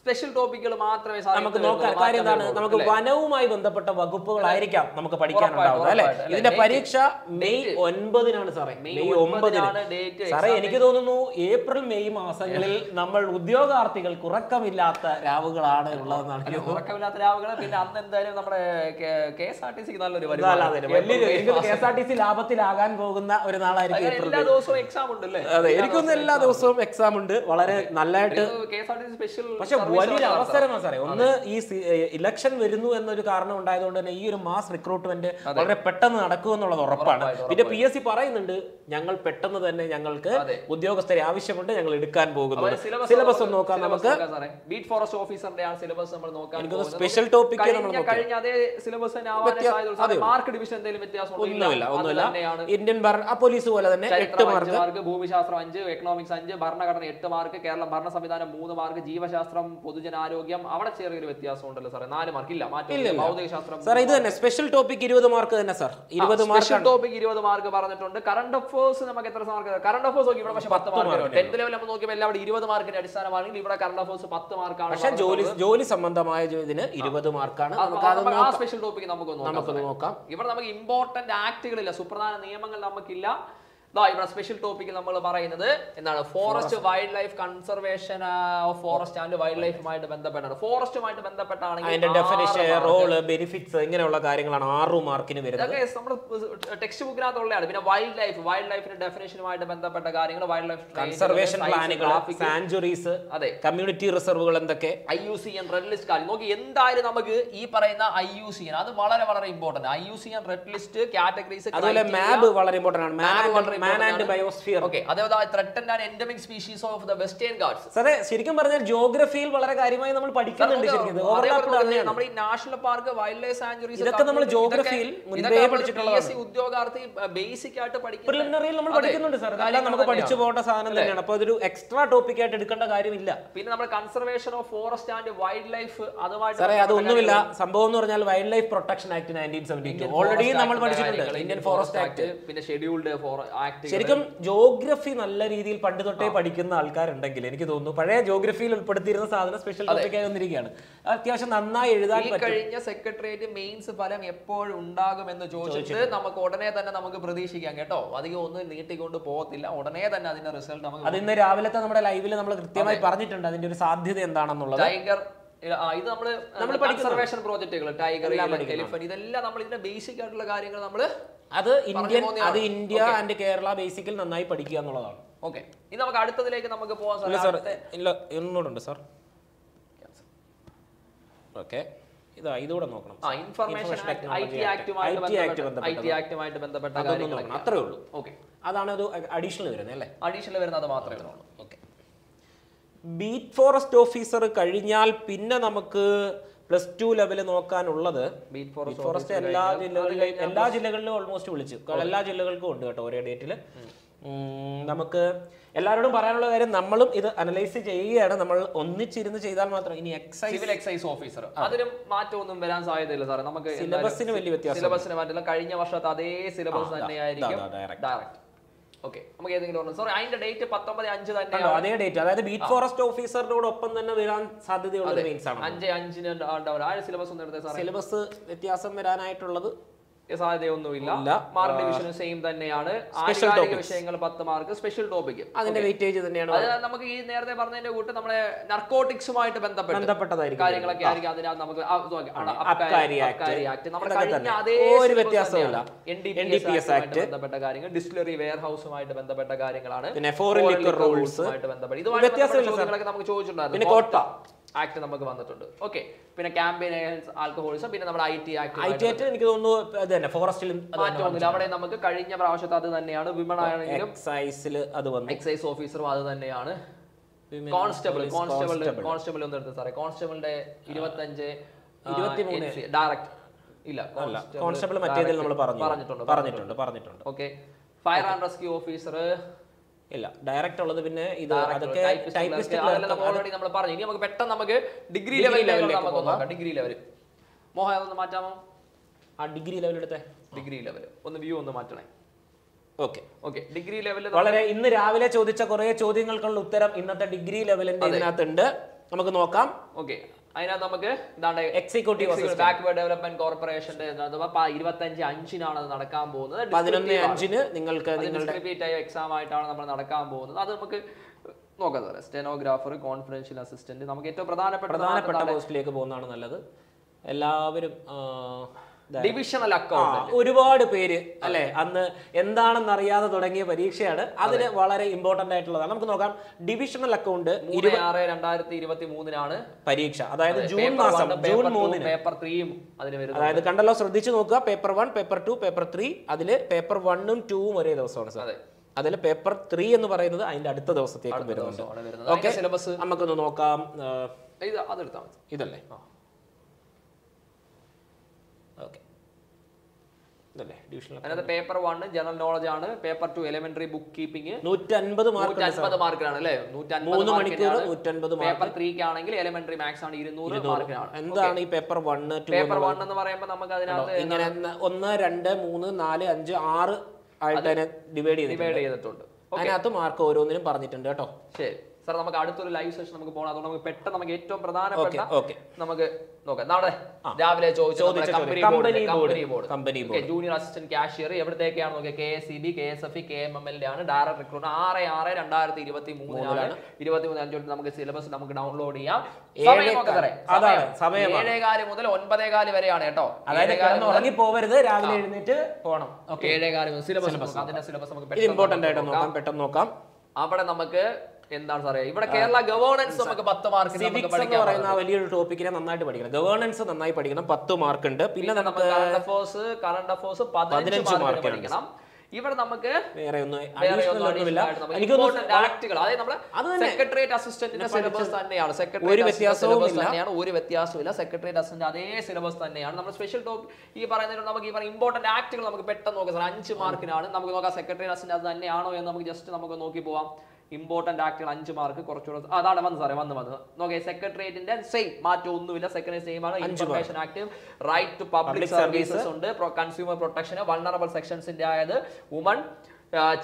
സ്പെഷ്യൽ ടോപ്പിക്കുകൾ മാത്രമേ നമുക്ക് നോക്കാം. കാര്യം എന്താണ്? നമുക്ക് വനവുമായി ബന്ധപ്പെട്ട വകുപ്പുകളായിരിക്കാം നമുക്ക് പഠിക്കാനുണ്ടാവുക അല്ലെ? ഇതിന്റെ പരീക്ഷ മെയ് ഒൻപതിനാണ് സാറേ. മെയ് ഒമ്പതിന്. സാറേ എനിക്ക് തോന്നുന്നു ഏപ്രിൽ മെയ് മാസങ്ങളിൽ നമ്മൾ ഉദ്യോഗാർത്ഥികൾക്ക് ഉറക്കമില്ലാത്ത രാവുകളാണ് ഉള്ളതെന്നാണ് ഉറക്കമില്ലാത്ത രാവുകൾ പിന്നെ അന്ന് എന്തായാലും നമ്മുടെ കെ എസ് ആർ ടി സിക്ക് നല്ലൊരു വലിയൊരു K S R T C ലാഭത്തിലാകാൻ പോകുന്ന ഒരു നാളായിരിക്കും ഏപ്രിൽ എല്ലാ ദിവസവും എക്സാം ഉണ്ട് അല്ലേ അതെ എനിക്കൊന്നും എല്ലാ ദിവസവും എക്സാം ഉണ്ട്. വളരെ നല്ലതായിട്ട് K S R T C special പക്ഷെ വലിയൊരു അവസരമാണ് സാറേ. ഒന്ന് ഈ ഇലക്ഷൻ വരുന്നു എന്നൊരു കാരണം ഉണ്ടായതുകൊണ്ട് തന്നെ ഈ ഒരു മാസ് റിക്രൂട്ട്മെന്റ് വളരെ പെട്ടെന്ന് നടക്കും എന്നുള്ളത് ഉറപ്പാണ്. പിന്നെ പി എസ് സി പറയുന്നുണ്ട് ഞങ്ങൾ പെട്ടെന്ന് തന്നെ ഞങ്ങൾക്ക് ഉദ്യോഗസ്ഥരെ ആവശ്യമുണ്ട് ഞങ്ങൾ എടുക്കാൻ പോകുന്നു സിലബസ് നോക്കാം നമുക്ക്. ബീറ്റ് ഫോറസ്റ്റ് ഓഫീസറിന്റെ ആ സിലബസ് നമ്മൾ സ്പെഷ്യൽ ടോപ്പിക് കഴിഞ്ഞ അതേ സിലബസ് തന്നെ മാർക്ക് ഡിവിഷൻ എന്തെങ്കിലും വ്യത്യാസം. ഒന്നുമില്ല ഒന്നുമില്ല. ഇന്ത്യൻ പോലീസ് പോലെ തന്നെ എട്ട് മാർക്ക് ഭൂമിശാസ്ത്രം അഞ്ച് എക്കണോമിക്സ് അഞ്ച് ഭരണഘടന എട്ട് മാർക്ക് കേരള ഭരണ സംവിധാനം മൂന്ന് മാർക്ക് ജീവശാസ്ത്രം പൊതുജനാരോഗ്യം അവിടെ ചെറിയൊരു വ്യത്യാസം ഉണ്ടല്ലോ സാറേ. നാല് മാർക്ക് ഇല്ല മാറ്റം ഭൗതിക ശാസ്ത്രം സാർ ഇത് തന്നെ. സ്പെഷ്യൽ ടോപ്പിക് ഇരുപത് മാർക്ക് തന്നെ സാർ ഇരുപത് മാർക്ക് സ്പെഷ്യൽ ടോപ്പിക് ഇരുപത് മാർക്ക് പറഞ്ഞിട്ടുണ്ട്. കറണ്ട് അഫേഴ്സ് നമുക്ക് എത്ര മാർക്ക് കറണ്ട് അഫേഴ്സ് നോക്കി ഇവിടെ പക്ഷേ പത്ത് മാർക്ക് ടെൻത്ത് ലെവൽ നമ്മൾ നോക്കിയപ്പോൾ എല്ലാം അവിടെ ഇരുപത് മാർക്കിന്റെ അടിസ്ഥാനമാണെങ്കിൽ ഇവിടെ കറണ്ട് അഫേഴ്സ് പത്ത് മാർക്കാണ് പക്ഷേ ജോലി ജോലി സംബന്ധമായ ഇതിന് ഇരുപത് മാർക്കാണ് നമുക്ക് ആ സ്പെഷ്യൽ ടോപ്പിക് നമുക്ക് നോക്കാം നമുക്കൊന്ന് നോക്കാം. ഇവിടെ നമുക്ക് ഇമ്പോർട്ടന്റ് ആക്ടുകളില്ല സുപ്രധാന നിയമങ്ങൾ നമുക്കില്ല. ഇവിടെ സ്പെഷ്യൽ ടോപ്പിക് നമ്മൾ പറയുന്നത് എന്താണ്? Forest wildlife conservation of forest and wild ലൈഫുമായിട്ട് ബന്ധപ്പെട്ടാണ്. ഫോറസ്റ്റുമായിട്ട് ബന്ധപ്പെട്ടാണെങ്കിൽ ഡെഫിനിഷൻ റോൾ ബെനിഫിറ്റ്സ് ഇങ്ങനെയുള്ള കാര്യങ്ങളാണ് ആറു മാർക്കിന് വരുന്നത്. നമ്മുടെ ടെക്സ്റ്റ് ബുക്കിനകത്തുള്ളതാണ് പിന്നെ വൈൽഡ് ലൈഫ് വൈൽഡ് ലൈഫിന്റെ ഡെഫിനേഷനുമായിട്ട് ബന്ധപ്പെട്ട കാര്യങ്ങൾ വൈൽഡ് ലൈഫ് കൺസർവേഷൻ പ്ലാനുകൾ സാഞ്ചുറീസ് അതെ. കമ്മ്യൂണിറ്റി റിസർവുകൾ എന്തൊക്കെ? I U C N red list കാര്യം. നോക്കി എന്തായാലും നമുക്ക് ഈ പറയുന്ന ഐ യു സി എൻ അത് വളരെ വളരെ important I U C N red list categories അതുപോലെ മാപ്പ് വളരെ ഇമ്പോർട്ടന്റ് ആണ്. Man man and biosphere okay അതേപോലെ threatened and endemic species of the Western Ghats സാറേ ശരിക്കും പറഞ്ഞാൽ ജോഗ്രഫിയിൽ വളരെ കാര്യമായി നമ്മൾ പഠിക്കുന്നുണ്ട് ശരിക്കും. ഈ national park wildlife sanctuaries ഇതൊക്കെ നമ്മൾ മുൻപേ പഠിച്ചിട്ടുള്ളതാണ്. ഉദ്യോഗാർത്ഥി ബേസിക് ആയിട്ട് പ്രിലിമിനറിയിൽ നമ്മൾ പഠിക്കുന്നുണ്ട് സാർ അതെല്ലാം നമുക്ക് പഠിച്ചു പോകേണ്ട സാധനം തന്നെയാണ്. അപ്പൊ അതൊരു എക്സ്ട്രാ ടോപ്പിക് ആയിട്ട് എടുക്കേണ്ട കാര്യമില്ല. പിന്നെ നമ്മൾ conservation of forest and wildlife അതുമായിട്ട് സാറേ അതൊന്നുമില്ല. സംഭവം എന്ന് പറഞ്ഞാൽ wildlife protection act nineteen seventy two already നമ്മൾ പഠിച്ചിട്ടുണ്ട്. ഇന്ത്യൻ ഫോറസ്റ്റ് ആക്ട് പിന്നെ ഷെഡ്യൂൾഡ് ശരിക്കും ജോഗ്രഫി നല്ല രീതിയിൽ പണ്ട് തൊട്ടേ പഠിക്കുന്ന ആൾക്കാരുണ്ടെങ്കിൽ എനിക്ക് തോന്നുന്നു. പഴയ ജോഗ്രഫിയിൽ ഉൾപ്പെടുത്തിയിരുന്ന സാധനം സ്പെഷ്യൽ ടോപ്പിക്കായി വന്നിരിക്കുകയാണ്. അത്യാവശ്യം നന്നായി എഴുതാൻ കഴിഞ്ഞ സെക്രട്ടേറിയറ്റ് മെയിൻസ് ഫലം എപ്പോഴും ഉണ്ടാകുമെന്ന് ചോദിച്ചിട്ട് നമുക്ക് ഉടനെ തന്നെ നമുക്ക് പ്രതീക്ഷിക്കാം കേട്ടോ. അധികം ഒന്നും നീട്ടിക്കൊണ്ട് പോകത്തില്ല. ഉടനെ തന്നെ അതിന്റെ റിസൾട്ട് നമുക്ക് അത് ഇന്ന് രാവിലത്തെ നമ്മുടെ ലൈവിൽ നമ്മൾ കൃത്യമായി പറഞ്ഞിട്ടുണ്ട് അതിന്റെ ഒരു സാധ്യത എന്താണെന്നുള്ളത്. ടൈഗർ നമ്മൾ ഇത് നമ്മൾ കൺസർവേഷൻ പ്രോജക്റ്റുകൾ ടൈഗർ എലിഫന്റ് ഇതെല്ലാം നമ്മൾ ഇതിന്റെ ബേസിക് ആയിട്ടുള്ള കാര്യങ്ങൾ നമ്മൾ അത് ഇന്ത്യൻ അത് ഇന്ത്യ ആൻഡ് കേരള ബേസിക്കൽ നന്നായി പഠിക്കുക എന്നുള്ളതാണ്. ഓക്കെ ഇനി നമുക്ക് അടുത്തതിലേക്ക് നമുക്ക് പോകാൻ സാർ ഇല്ല ഒന്നുകൂടെ സാർ. ഓക്കെ ഇതാ ഇതുകൂടെ നോക്കണം. ആ ഇൻഫർമേഷൻ ഐ ടി ആക്ടുമായിട്ട് ബന്ധപ്പെട്ട കാര്യങ്ങൾ അത്രേ ഉള്ളൂ. ഓക്കെ അതാണ് ഒരു അഡീഷണൽ വരുന്നത് അല്ലേ? അഡീഷണൽ വരുന്നത് അത് മാത്രമേ ഉള്ളൂ ഓക്കെ ബീറ്റ് ഫോറസ്റ്റ് ഓഫീസർ കഴിഞ്ഞാൽ പിന്നെ നമുക്ക് പ്ലസ് ടു ലെവൽ നോക്കാനുള്ളത് ബീറ്റ് ഫോറസ്റ്റ് എല്ലാ ജില്ലകളിലും എല്ലാ ജില്ലകളിലും ഓൾമോസ്റ്റ് വിളിച്ചു. എല്ലാ ജില്ലകൾക്കും ഉണ്ട് കേട്ടോ ഒരേ ഡേറ്റിൽ നമുക്ക് എല്ലാവരോടും പറയാനുള്ള കാര്യം നമ്മളും ഇത് അനലൈസ് ചെയ്യുകയാണ്. നമ്മൾ ഒന്നിച്ചിരുന്ന് ചെയ്താൽ മാത്രം ഇനി എക്സൈസ് സിവിൽ എക്സൈസ് ഓഫീസർ അതിനും മാറ്റമൊന്നും വരാൻ സാധ്യതയില്ല സാറേ. നമുക്ക് സിലബസിന് വലിയ വ്യത്യാസം സിലബസിന് മാറ്റില്ല കഴിഞ്ഞ വർഷത്തെ അതേ സിലബസ് തന്നെയായിരിക്കും ഡയറക്റ്റ് ഓക്കെ നമുക്ക് ഏതെങ്കിലും സോറി അതിന്റെ ഡേറ്റ് പത്തൊമ്പത് അഞ്ച് തന്നെ കണ്ടോ അതേ ഡേറ്റ് അതായത് ബീറ്റ് ഫോറസ്റ്റ് ഓഫീസറിനോട് ഒപ്പം തന്നെ വരാൻ സാധ്യതയുള്ള മെയിൻസ് ആണ്. അഞ്ച് അഞ്ചിന് ഉണ്ടാവില്ല. ആ സിലബസ് ഒന്ന് സിലബസ് വ്യത്യാസം വരാനായിട്ടുള്ളത് സാധ്യതയൊന്നുമില്ല. ഇല്ല. മാർക്ക് ഡിവിഷനും സെയിം തന്നെയാണ്. ആധികാരിക വിഷയങ്ങൾ പത്ത് മാർക്ക് സ്പെഷ്യൽ ടോപ്പിക് അതിന്റെ വെയിറ്റേജ് തന്നെയാണ്. അത് നമുക്ക് ഈ നേരത്തെ പറഞ്ഞതിന്റെ കൂട്ട് നമ്മളെ നർക്കോട്ടിക്സുമായിട്ട് ബന്ധപ്പെട്ട് ബന്ധപ്പെട്ടതായിരിക്കും. കാര്യങ്ങളൊക്കെ ആയിരിക്കും അതിനകത്ത് നമുക്ക് ആക്ട്. നമ്മുടെ കഴിഞ്ഞ അതേ ഒരു ആക്ട്. ബന്ധപ്പെട്ട കാര്യങ്ങൾ ഡിസ്റ്റിലറി വെയർ ഹൗസുമായിട്ട് ബന്ധപ്പെട്ട കാര്യങ്ങളാണ്. പിന്നെ റൂൾസ് ബന്ധപ്പെട്ട്. നമുക്ക് ചോദിച്ചിട്ടുണ്ടായിരുന്നു. ആക്ട് നമുക്ക് വന്നിട്ടുണ്ട്. ഓക്കെ പിന്നെ ക്യാമ്പയിൻ ആൽക്കഹോളിസം പിന്നെ നമ്മുടെ I T I act T act എനിക്ക് തോന്നുന്നു അത് തന്നെ ഫോറസ്റ്റിലും മാറ്റമൊന്നുമില്ല അവിടെ നമുക്ക് കഴിഞ്ഞ പ്രാവശ്യത്തെ അത് തന്നെയാണ്. വിമൺ ആണെങ്കിലും എക്സൈസിൽ അത് വന്നു. എക്സൈസ് ഓഫീസറും അത് തന്നെയാണ്. Constable constable. കോൺസ്റ്റബിൾ ഒന്ന് എടുത്ത് സാറേ കോൺസ്റ്റബിളിന്റെ ഇരുപത്തഞ്ച്. ഡയറക്റ്റ് ഇല്ല കോൺസ്റ്റബിൾ മറ്റേതിൽ നമ്മൾ പറഞ്ഞു പറഞ്ഞിട്ടുണ്ട് പറഞ്ഞിട്ടുണ്ട് പറഞ്ഞിട്ടുണ്ട്. Okay fire and rescue officer ഇല്ല ഡയറക്റ്റ് ഉള്ളത് പിന്നെ ഇത് അതൊക്കെ ഓൾറെഡി നമ്മൾ പറഞ്ഞു. ഇനി നമുക്ക് പെട്ടെന്ന് നമുക്ക് ഡിഗ്രി ലെവലിലേക്ക് നമുക്ക് നോക്കാം. ഡിഗ്രി ലെവൽ മോഹൻ മാറ്റാമോ? ആ ഡിഗ്രി ലെവൽ എടുത്തേ. ഡിഗ്രി ലെവൽ ഒന്ന് വ്യൂ ഒന്ന് മാറ്റണേ. ഓക്കെ ഓക്കെ ഡിഗ്രി ലെവലിൽ വളരെ ഇന്ന് രാവിലെ ചോദിച്ച കുറെ ചോദ്യങ്ങൾക്കുള്ള ഉത്തരം ഇന്നത്തെ ഡിഗ്രി ലെവലിന്റെ ഇതിനകത്തുണ്ട്. നമുക്ക് നോക്കാം. ഓക്കെ അതിനകത്ത് നമുക്ക് എന്താണ് എക്സിക്യൂട്ടീവ് ബാക്ക്വേർഡ് ഡെവലപ്മെന്റ് കോർപ്പറേഷന്റെ ഇരുപത്തഞ്ച് അഞ്ചിനാണ് അത് നടക്കാൻ പോകുന്നത്. പതിനൊന്ന് അഞ്ചിന് നിങ്ങൾക്ക് റിപ്പീറ്റ് ആയ എക്സാം ആയിട്ടാണ് നമ്മൾ നടക്കാൻ പോകുന്നത്. അത് നമുക്ക് നോക്കാം സാറേ സ്റ്റെനോഗ്രാഫർ കോൺഫിഡൻഷ്യൽ അസിസ്റ്റന്റ് നമുക്ക് ഏറ്റവും പ്രധാനപ്പെട്ട പ്രധാനപ്പെട്ട പോസ്റ്റിലേക്ക് പോകുന്നതാണ് നല്ലത്. എല്ലാവരും ഡിവിഷണൽ അക്കൗണ്ട് ഒരുപാട് പേര് അല്ലെ? അന്ന് എന്താണെന്ന് അറിയാതെ തുടങ്ങിയ പരീക്ഷയാണ്. അതിന് വളരെ ഇമ്പോർട്ടന്റ് ആയിട്ടുള്ളതാണ്. നമുക്ക് നോക്കാം. ഡിവിഷണൽ അക്കൗണ്ട് മൂന്ന് ആറ് രണ്ടായിരത്തി ഇരുപത്തി മൂന്നിനാണ് പരീക്ഷ അതായത് ജൂൺ മാസം ജൂൺ മൂന്നിന്. പേപ്പർ ത്രീയും അതിന് വരും അതായത് കണ്ടല്ലോ ശ്രദ്ധിച്ചു നോക്കുക. Paper one paper two paper three അതിൽ പേപ്പർ വണ്ണും ടൂവും ഒരേ ദിവസമാണ് സാർ. അതെ. അതിൽ പേപ്പർ ത്രീ എന്ന് പറയുന്നത് അതിന്റെ അടുത്ത ദിവസത്തേക്ക് വരുന്നുണ്ട്. ഓക്കെ സിലബസ് നമുക്കൊന്ന് നോക്കാം. ആ, ഇത് അതെടുത്താൽ മതി. ഇതല്ലേ ഓക്കെ ഇതല്ലേ? ഡിവിഷണൽ അതിനകത്ത് പേപ്പർ വൺ ജനറൽ നോളജ് ആണ്. Paper two elementary book keeping നൂറ്റൻപത് മാർക്ക് നൂറ്റൻപത് മാർക്കിനാണ് അല്ലേ? നൂറ്റൻപത് മണിക്കൂർ നൂറ്റൻപത് പേപ്പർ ത്രീക്ക് ആണെങ്കിൽ എലിമെന്ററി മാത്സ് ആണ് ഇരുന്നൂറ് മാർക്കിനാണ് എന്താണ് ഈ പേപ്പർ വൺ പേപ്പർ വൺ എന്ന് പറയുമ്പോൾ നമുക്ക് അതിനകത്ത് ഇങ്ങനെ ഒന്ന് രണ്ട് മൂന്ന് നാല് അഞ്ച് ആറ് ആയിട്ട് ഡിവൈഡ് ഡിവൈഡ് ചെയ്തിട്ടുണ്ട്. അതിനകത്ത് മാർക്ക് ഓരോന്നിനും പറഞ്ഞിട്ടുണ്ട് കേട്ടോ. ശരി. സാർ നമുക്ക് അടുത്തൊരു ലൈവ് സെഷൻ നമുക്ക് പോകണം അതുകൊണ്ട് നമുക്ക് പെട്ടെന്ന് നമുക്ക് ഏറ്റവും പ്രധാനപ്പെട്ട നമുക്ക് നോക്കാം. നാളെ രാവിലെ ചോദിച്ച ജൂനിയർ അസിസ്റ്റന്റ് കാഷ്യർ എവിടത്തേക്കാണ് നോക്കിയത് K S C B K S F E K M M L ആണ്. ഡയറക്ട് റിക്രൂട്ട് ആറ് ആറ് രണ്ടായിരത്തി ഇരുപത്തി മൂന്നിലാണ് ഇരുപത്തി മൂന്ന് അഞ്ചു നമുക്ക് സിലബസ് നമുക്ക് ഡൗൺലോഡ് ചെയ്യാം. ഏഴേകാൽ മുതൽ ഒൻപതേകാൽ വരെയാണ് കേട്ടോ. അതായത് പോവരുത്. രാവിലെ എഴുന്നേറ്റ് പോകണം ഏഴേകാൽ സിലബസ് അതിന്റെ സിലബസ് നമുക്ക് ഇമ്പോർട്ടന്റ് ആയിട്ട് നോക്കാം. പെട്ടെന്ന് നോക്കാം. അവിടെ നമുക്ക് എന്താണ് സാറേ? ഇവിടെ കേരള ഗവേണൻസ് നമുക്ക് പത്ത് മാർക്ക് എന്ന് പറയുന്ന വലിയൊരു ടോപ്പിക്കിനെ നന്നായിട്ട് പഠിക്കണം. ഗവേണൻസ് നന്നായി പഠിക്കണം. പത്ത് മാർക്ക് ഉണ്ട്. പിന്നെ നമുക്ക് കറണ്ട് അഫേഴ്സ് കറണ്ട് അഫേഴ്സ് പതിനഞ്ച് മാർക്ക് പഠിക്കണം. ഇവിടെ നമുക്ക് വേറെ ഒന്നും സെക്രട്ടേറിയറ്റ് അസിസ്റ്റന്റിന്റെ സിലബസ് തന്നെയാണ്. ഒരു സെക്രട്ടേറിയറ്റ് വ്യത്യാസവും സിലബസ് ഇല്ല. തന്നെയാണ്. ഒരു വ്യത്യാസമില്ല സെക്രട്ടേറിയറ്റ് അസിസ്റ്റന്റ് അതേ സിലബസ് തന്നെയാണ്. നമ്മൾ സ്പെഷ്യൽ ടോപ്പ് ഈ പറയുന്നതിൽ നമുക്ക് ഈ പറയുന്ന ഇമ്പോർട്ടന്റ് ആക്ടുകൾ നമുക്ക് പെട്ടെന്ന് നോക്കാം. സാർ അഞ്ച് മാർക്കിനാണ് നമുക്ക് നോക്കാം സെക്രട്ടേറിയറ്റ് അസിസ്റ്റന്റ് അത് തന്നെയാണോ എന്ന് നമുക്ക് ജസ്റ്റ് നമുക്ക് നോക്കി പോവാം. ഇമ്പോർട്ടന്റ് ആക്ടുകൾ അഞ്ച് മാർക്ക് കുറച്ചുകൂടെ അതാണ് വന്ന് സാറേ വന്ന് വന്ന്. നോക്കേ സെക്രട്ടേറിയറ്റിന്റെ സെയിം മാറ്റം ഒന്നുമില്ല. സെക്രട്ടറി സെയിം ആണ്. Information act right to public services ഉണ്ട്. കൺസ്യൂമർ പ്രൊട്ടക്ഷൻ വൾണറബിൾ സെക്ഷൻസിന്റെ ആയത് വുമൺ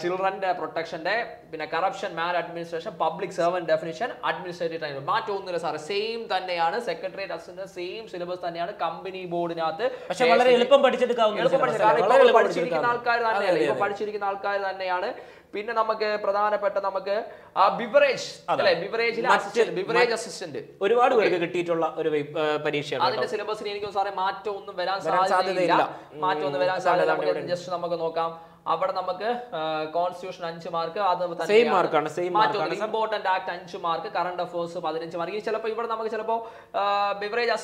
ചിൽഡ്രന്റെ പ്രൊട്ടക്ഷന്റെ പിന്നെ corruption man administration public servant definition administrative time മാറ്റം ഒന്നുമില്ല സാറേ. സെയിം തന്നെയാണ്. സെക്രട്ടേറിയറ്റ് അസിസ്റ്റന്റ് സെയിം സിലബസ് തന്നെയാണ്. കമ്പനി ബോർഡിനകത്ത് പക്ഷേ വളരെ എളുപ്പം പഠിച്ചെടുക്കാവുന്ന പഠിച്ചിരിക്കുന്ന ആൾക്കാർ. തന്നെയാണ് ഇപ്പൊ പഠിച്ചിരിക്കുന്ന ആൾക്കാർ തന്നെയാണ്. പിന്നെ നമുക്ക് പ്രധാനപ്പെട്ട നമുക്ക് ബിവറേജ് അല്ലെ? ബിവറേജിലെ അസിസ്റ്റന്റ് ബിവറേജ് അസിസ്റ്റന്റ് ഒരുപാട് പേർക്ക് കിട്ടിയിട്ടുള്ള ഒരു പരീക്ഷയാണ്. അതിന്റെ സിലബസിന് എനിക്ക് സാറേ മാറ്റമൊന്നും വരാൻ സാധ്യതയില്ല. മാറ്റമൊന്നും വരാൻ സാധ്യത ജസ്റ്റ് നമുക്ക് നോക്കാം. അവിടെ നമുക്ക് കോൺസ്റ്റിറ്റ്യൂഷൻ അഞ്ച് മാർക്ക് അത് സെയിം മാർക്കാണ് സെയിം മാർക്കാണ് ഇമ്പോർട്ടന്റ് ആക്ട് അഞ്ച് മാർക്ക് കറണ്ട് അഫേഴ്സ് പതിനഞ്ച് മാർക്ക് ചിലപ്പോൾ ഇവിടെ നമുക്ക് ചിലപ്പോൾ ബിവറേജ്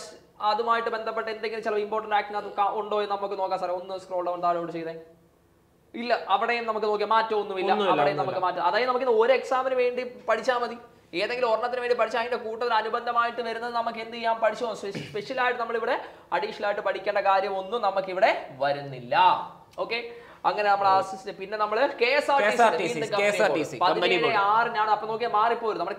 അതുമായിട്ട് ബന്ധപ്പെട്ട എന്തെങ്കിലും ചിലപ്പോൾ ഇമ്പോർട്ടന്റ് ആക്ടിനകത്ത് ഉണ്ടോ എന്ന് നമുക്ക് നോക്കാം സാറേ. ഒന്ന് സ്ക്രോൾ ഡൗൺ താഴോട്ട് ചെയ്തേ. ഇല്ല അവിടെയും നമുക്ക് നോക്കിയാൽ മാറ്റമൊന്നുമില്ല അവിടെയും നമുക്ക് മാറ്റം. അതായത് നമുക്ക് ഒരു എക്സാമിന് വേണ്ടി പഠിച്ചാൽ മതി. ഏതെങ്കിലും ഒരെണ്ണത്തിന് വേണ്ടി പഠിച്ചാൽ അതിന്റെ കൂട്ടത്തിൽ അനുബന്ധമായിട്ട് വരുന്നത് നമുക്ക് എന്ത് ചെയ്യാം? പഠിച്ചു? സ്പെഷ്യൽ ആയിട്ട് നമ്മളിവിടെ അഡീഷണൽ ആയിട്ട് പഠിക്കേണ്ട കാര്യം ഒന്നും നമുക്ക് ഇവിടെ വരുന്നില്ല. ഓക്കെ അങ്ങനെ നമ്മൾ ആസിസ്റ്റ് പിന്നെ നമ്മൾ K S R T C പതിനേഴ് ആറിനാണ്. അപ്പൊ നോക്കിയാൽ മാറിപ്പോരും നമ്മുടെ.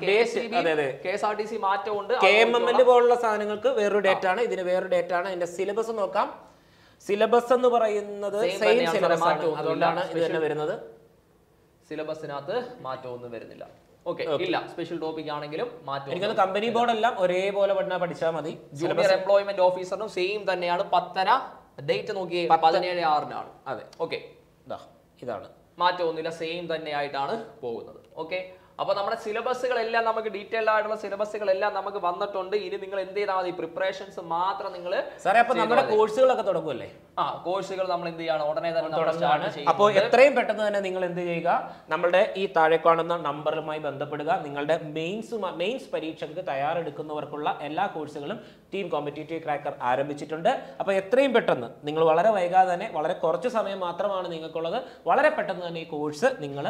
K S R T C മാറ്റമുണ്ട് കെ എം എം എൽ പോലുള്ള സാധനങ്ങൾക്ക് വേറൊരു ഡേറ്റ് ആണ്. ഇതിന് വേറൊരു ഡേറ്റ് ആണ്. അതിന്റെ സിലബസ് നോക്കാം. സിലബസ് എന്ന് പറയുന്നത് സെയിം തന്നെയാണ് സിലബസ് ആണ്. അതുകൊണ്ടാണ് ഇത് തന്നെ വരുന്നത്. സിലബസിനകത്ത് മാറ്റമൊന്നും വരുന്നില്ല. ഓക്കെ ഇല്ല. സ്പെഷ്യൽ ടോപ്പിക് ആണെങ്കിലും മാറ്റം കമ്പനി ബോർഡ് എല്ലാം ഒരേപോലെ പഠിച്ചാൽ പഠിച്ചാൽ മതി. ജൂനിയർ എംപ്ലോയ്മെന്റ് ഓഫീസറിനും സെയിം തന്നെയാണ്. പത്തര ഡേറ്റ് നോക്കി പതിനേഴ് ആറിനാണ്. അതെ. ഓക്കെ ഇതാണ്. മാറ്റമൊന്നുമില്ല. സെയിം തന്നെ ആയിട്ടാണ് പോകുന്നത്. ഓക്കെ അപ്പൊ നമ്മുടെ സിലബസുകളെല്ലാം നമുക്ക് ഡീറ്റെയിൽഡ് ആയിട്ടുള്ള സിലബസുകളെല്ലാം നമുക്ക് വന്നിട്ടുണ്ട്. ഇനി നിങ്ങൾ എന്ത് ചെയ്താൽ മതി? പ്രിപ്പറേഷൻസ് മാത്രം നിങ്ങൾ സാറേ അപ്പൊ നമ്മുടെ കോഴ്സുകളൊക്കെ തുടങ്ങുമല്ലേ ആ കോഴ്സുകൾ നമ്മൾ എന്ത് ചെയ്യണം? ഉടനെ തന്നെ തുടങ്ങുകയാണ് അപ്പോൾ എത്രയും പെട്ടെന്ന് തന്നെ നിങ്ങൾ എന്ത് ചെയ്യുക? നമ്മുടെ ഈ താഴെ കാണുന്ന നമ്പറുമായി ബന്ധപ്പെടുക. നിങ്ങളുടെ മെയിൻസ് മെയിൻസ് പരീക്ഷയ്ക്ക് തയ്യാറെടുക്കുന്നവർക്കുള്ള എല്ലാ കോഴ്സുകളും ടീം കോമ്പറ്റേറ്റീവ് ക്രാക്കർ ആരംഭിച്ചിട്ടുണ്ട്. അപ്പോൾ എത്രയും പെട്ടെന്ന് നിങ്ങൾ വളരെ വൈകാതെ തന്നെ വളരെ കുറച്ച് സമയം മാത്രമാണ് നിങ്ങൾക്കുള്ളത്. വളരെ പെട്ടെന്ന് തന്നെ ഈ കോഴ്സ് നിങ്ങൾ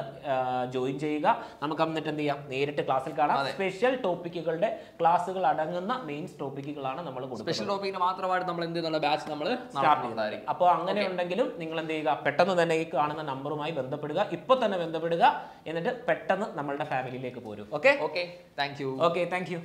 ജോയിൻ ചെയ്യുക. നമുക്ക് എന്നിട്ട് എന്ത് ചെയ്യാം? നേരിട്ട് ക്ലാസ്സിൽ കാണാം. സ്പെഷ്യൽ ടോപ്പിക്കുകളുടെ ക്ലാസ്സുകൾ അടങ്ങുന്ന മെയിൻസ് ടോപ്പിക്കുകളാണ് നമ്മൾ കൊടുക്കുന്നത്. സ്പെഷ്യൽ ടോപ്പിക്കിന് മാത്രമായിട്ട് നമ്മൾ എന്ത് ചെയ്യുന്ന ബാച്ച് നമ്മൾ നടത്തുന്നതായിരിക്കും. അപ്പോൾ അങ്ങനെ ഉണ്ടെങ്കിലും നിങ്ങൾ എന്ത് ചെയ്യുക? പെട്ടെന്ന് തന്നെ ഈ കാണുന്ന നമ്പറുമായി ബന്ധപ്പെടുക. ഇപ്പൊ തന്നെ ബന്ധപ്പെടുക. എന്നിട്ട് പെട്ടെന്ന് നമ്മളുടെ ഫാമിലിയിലേക്ക് പോരും. Okay okay thank you okay thank you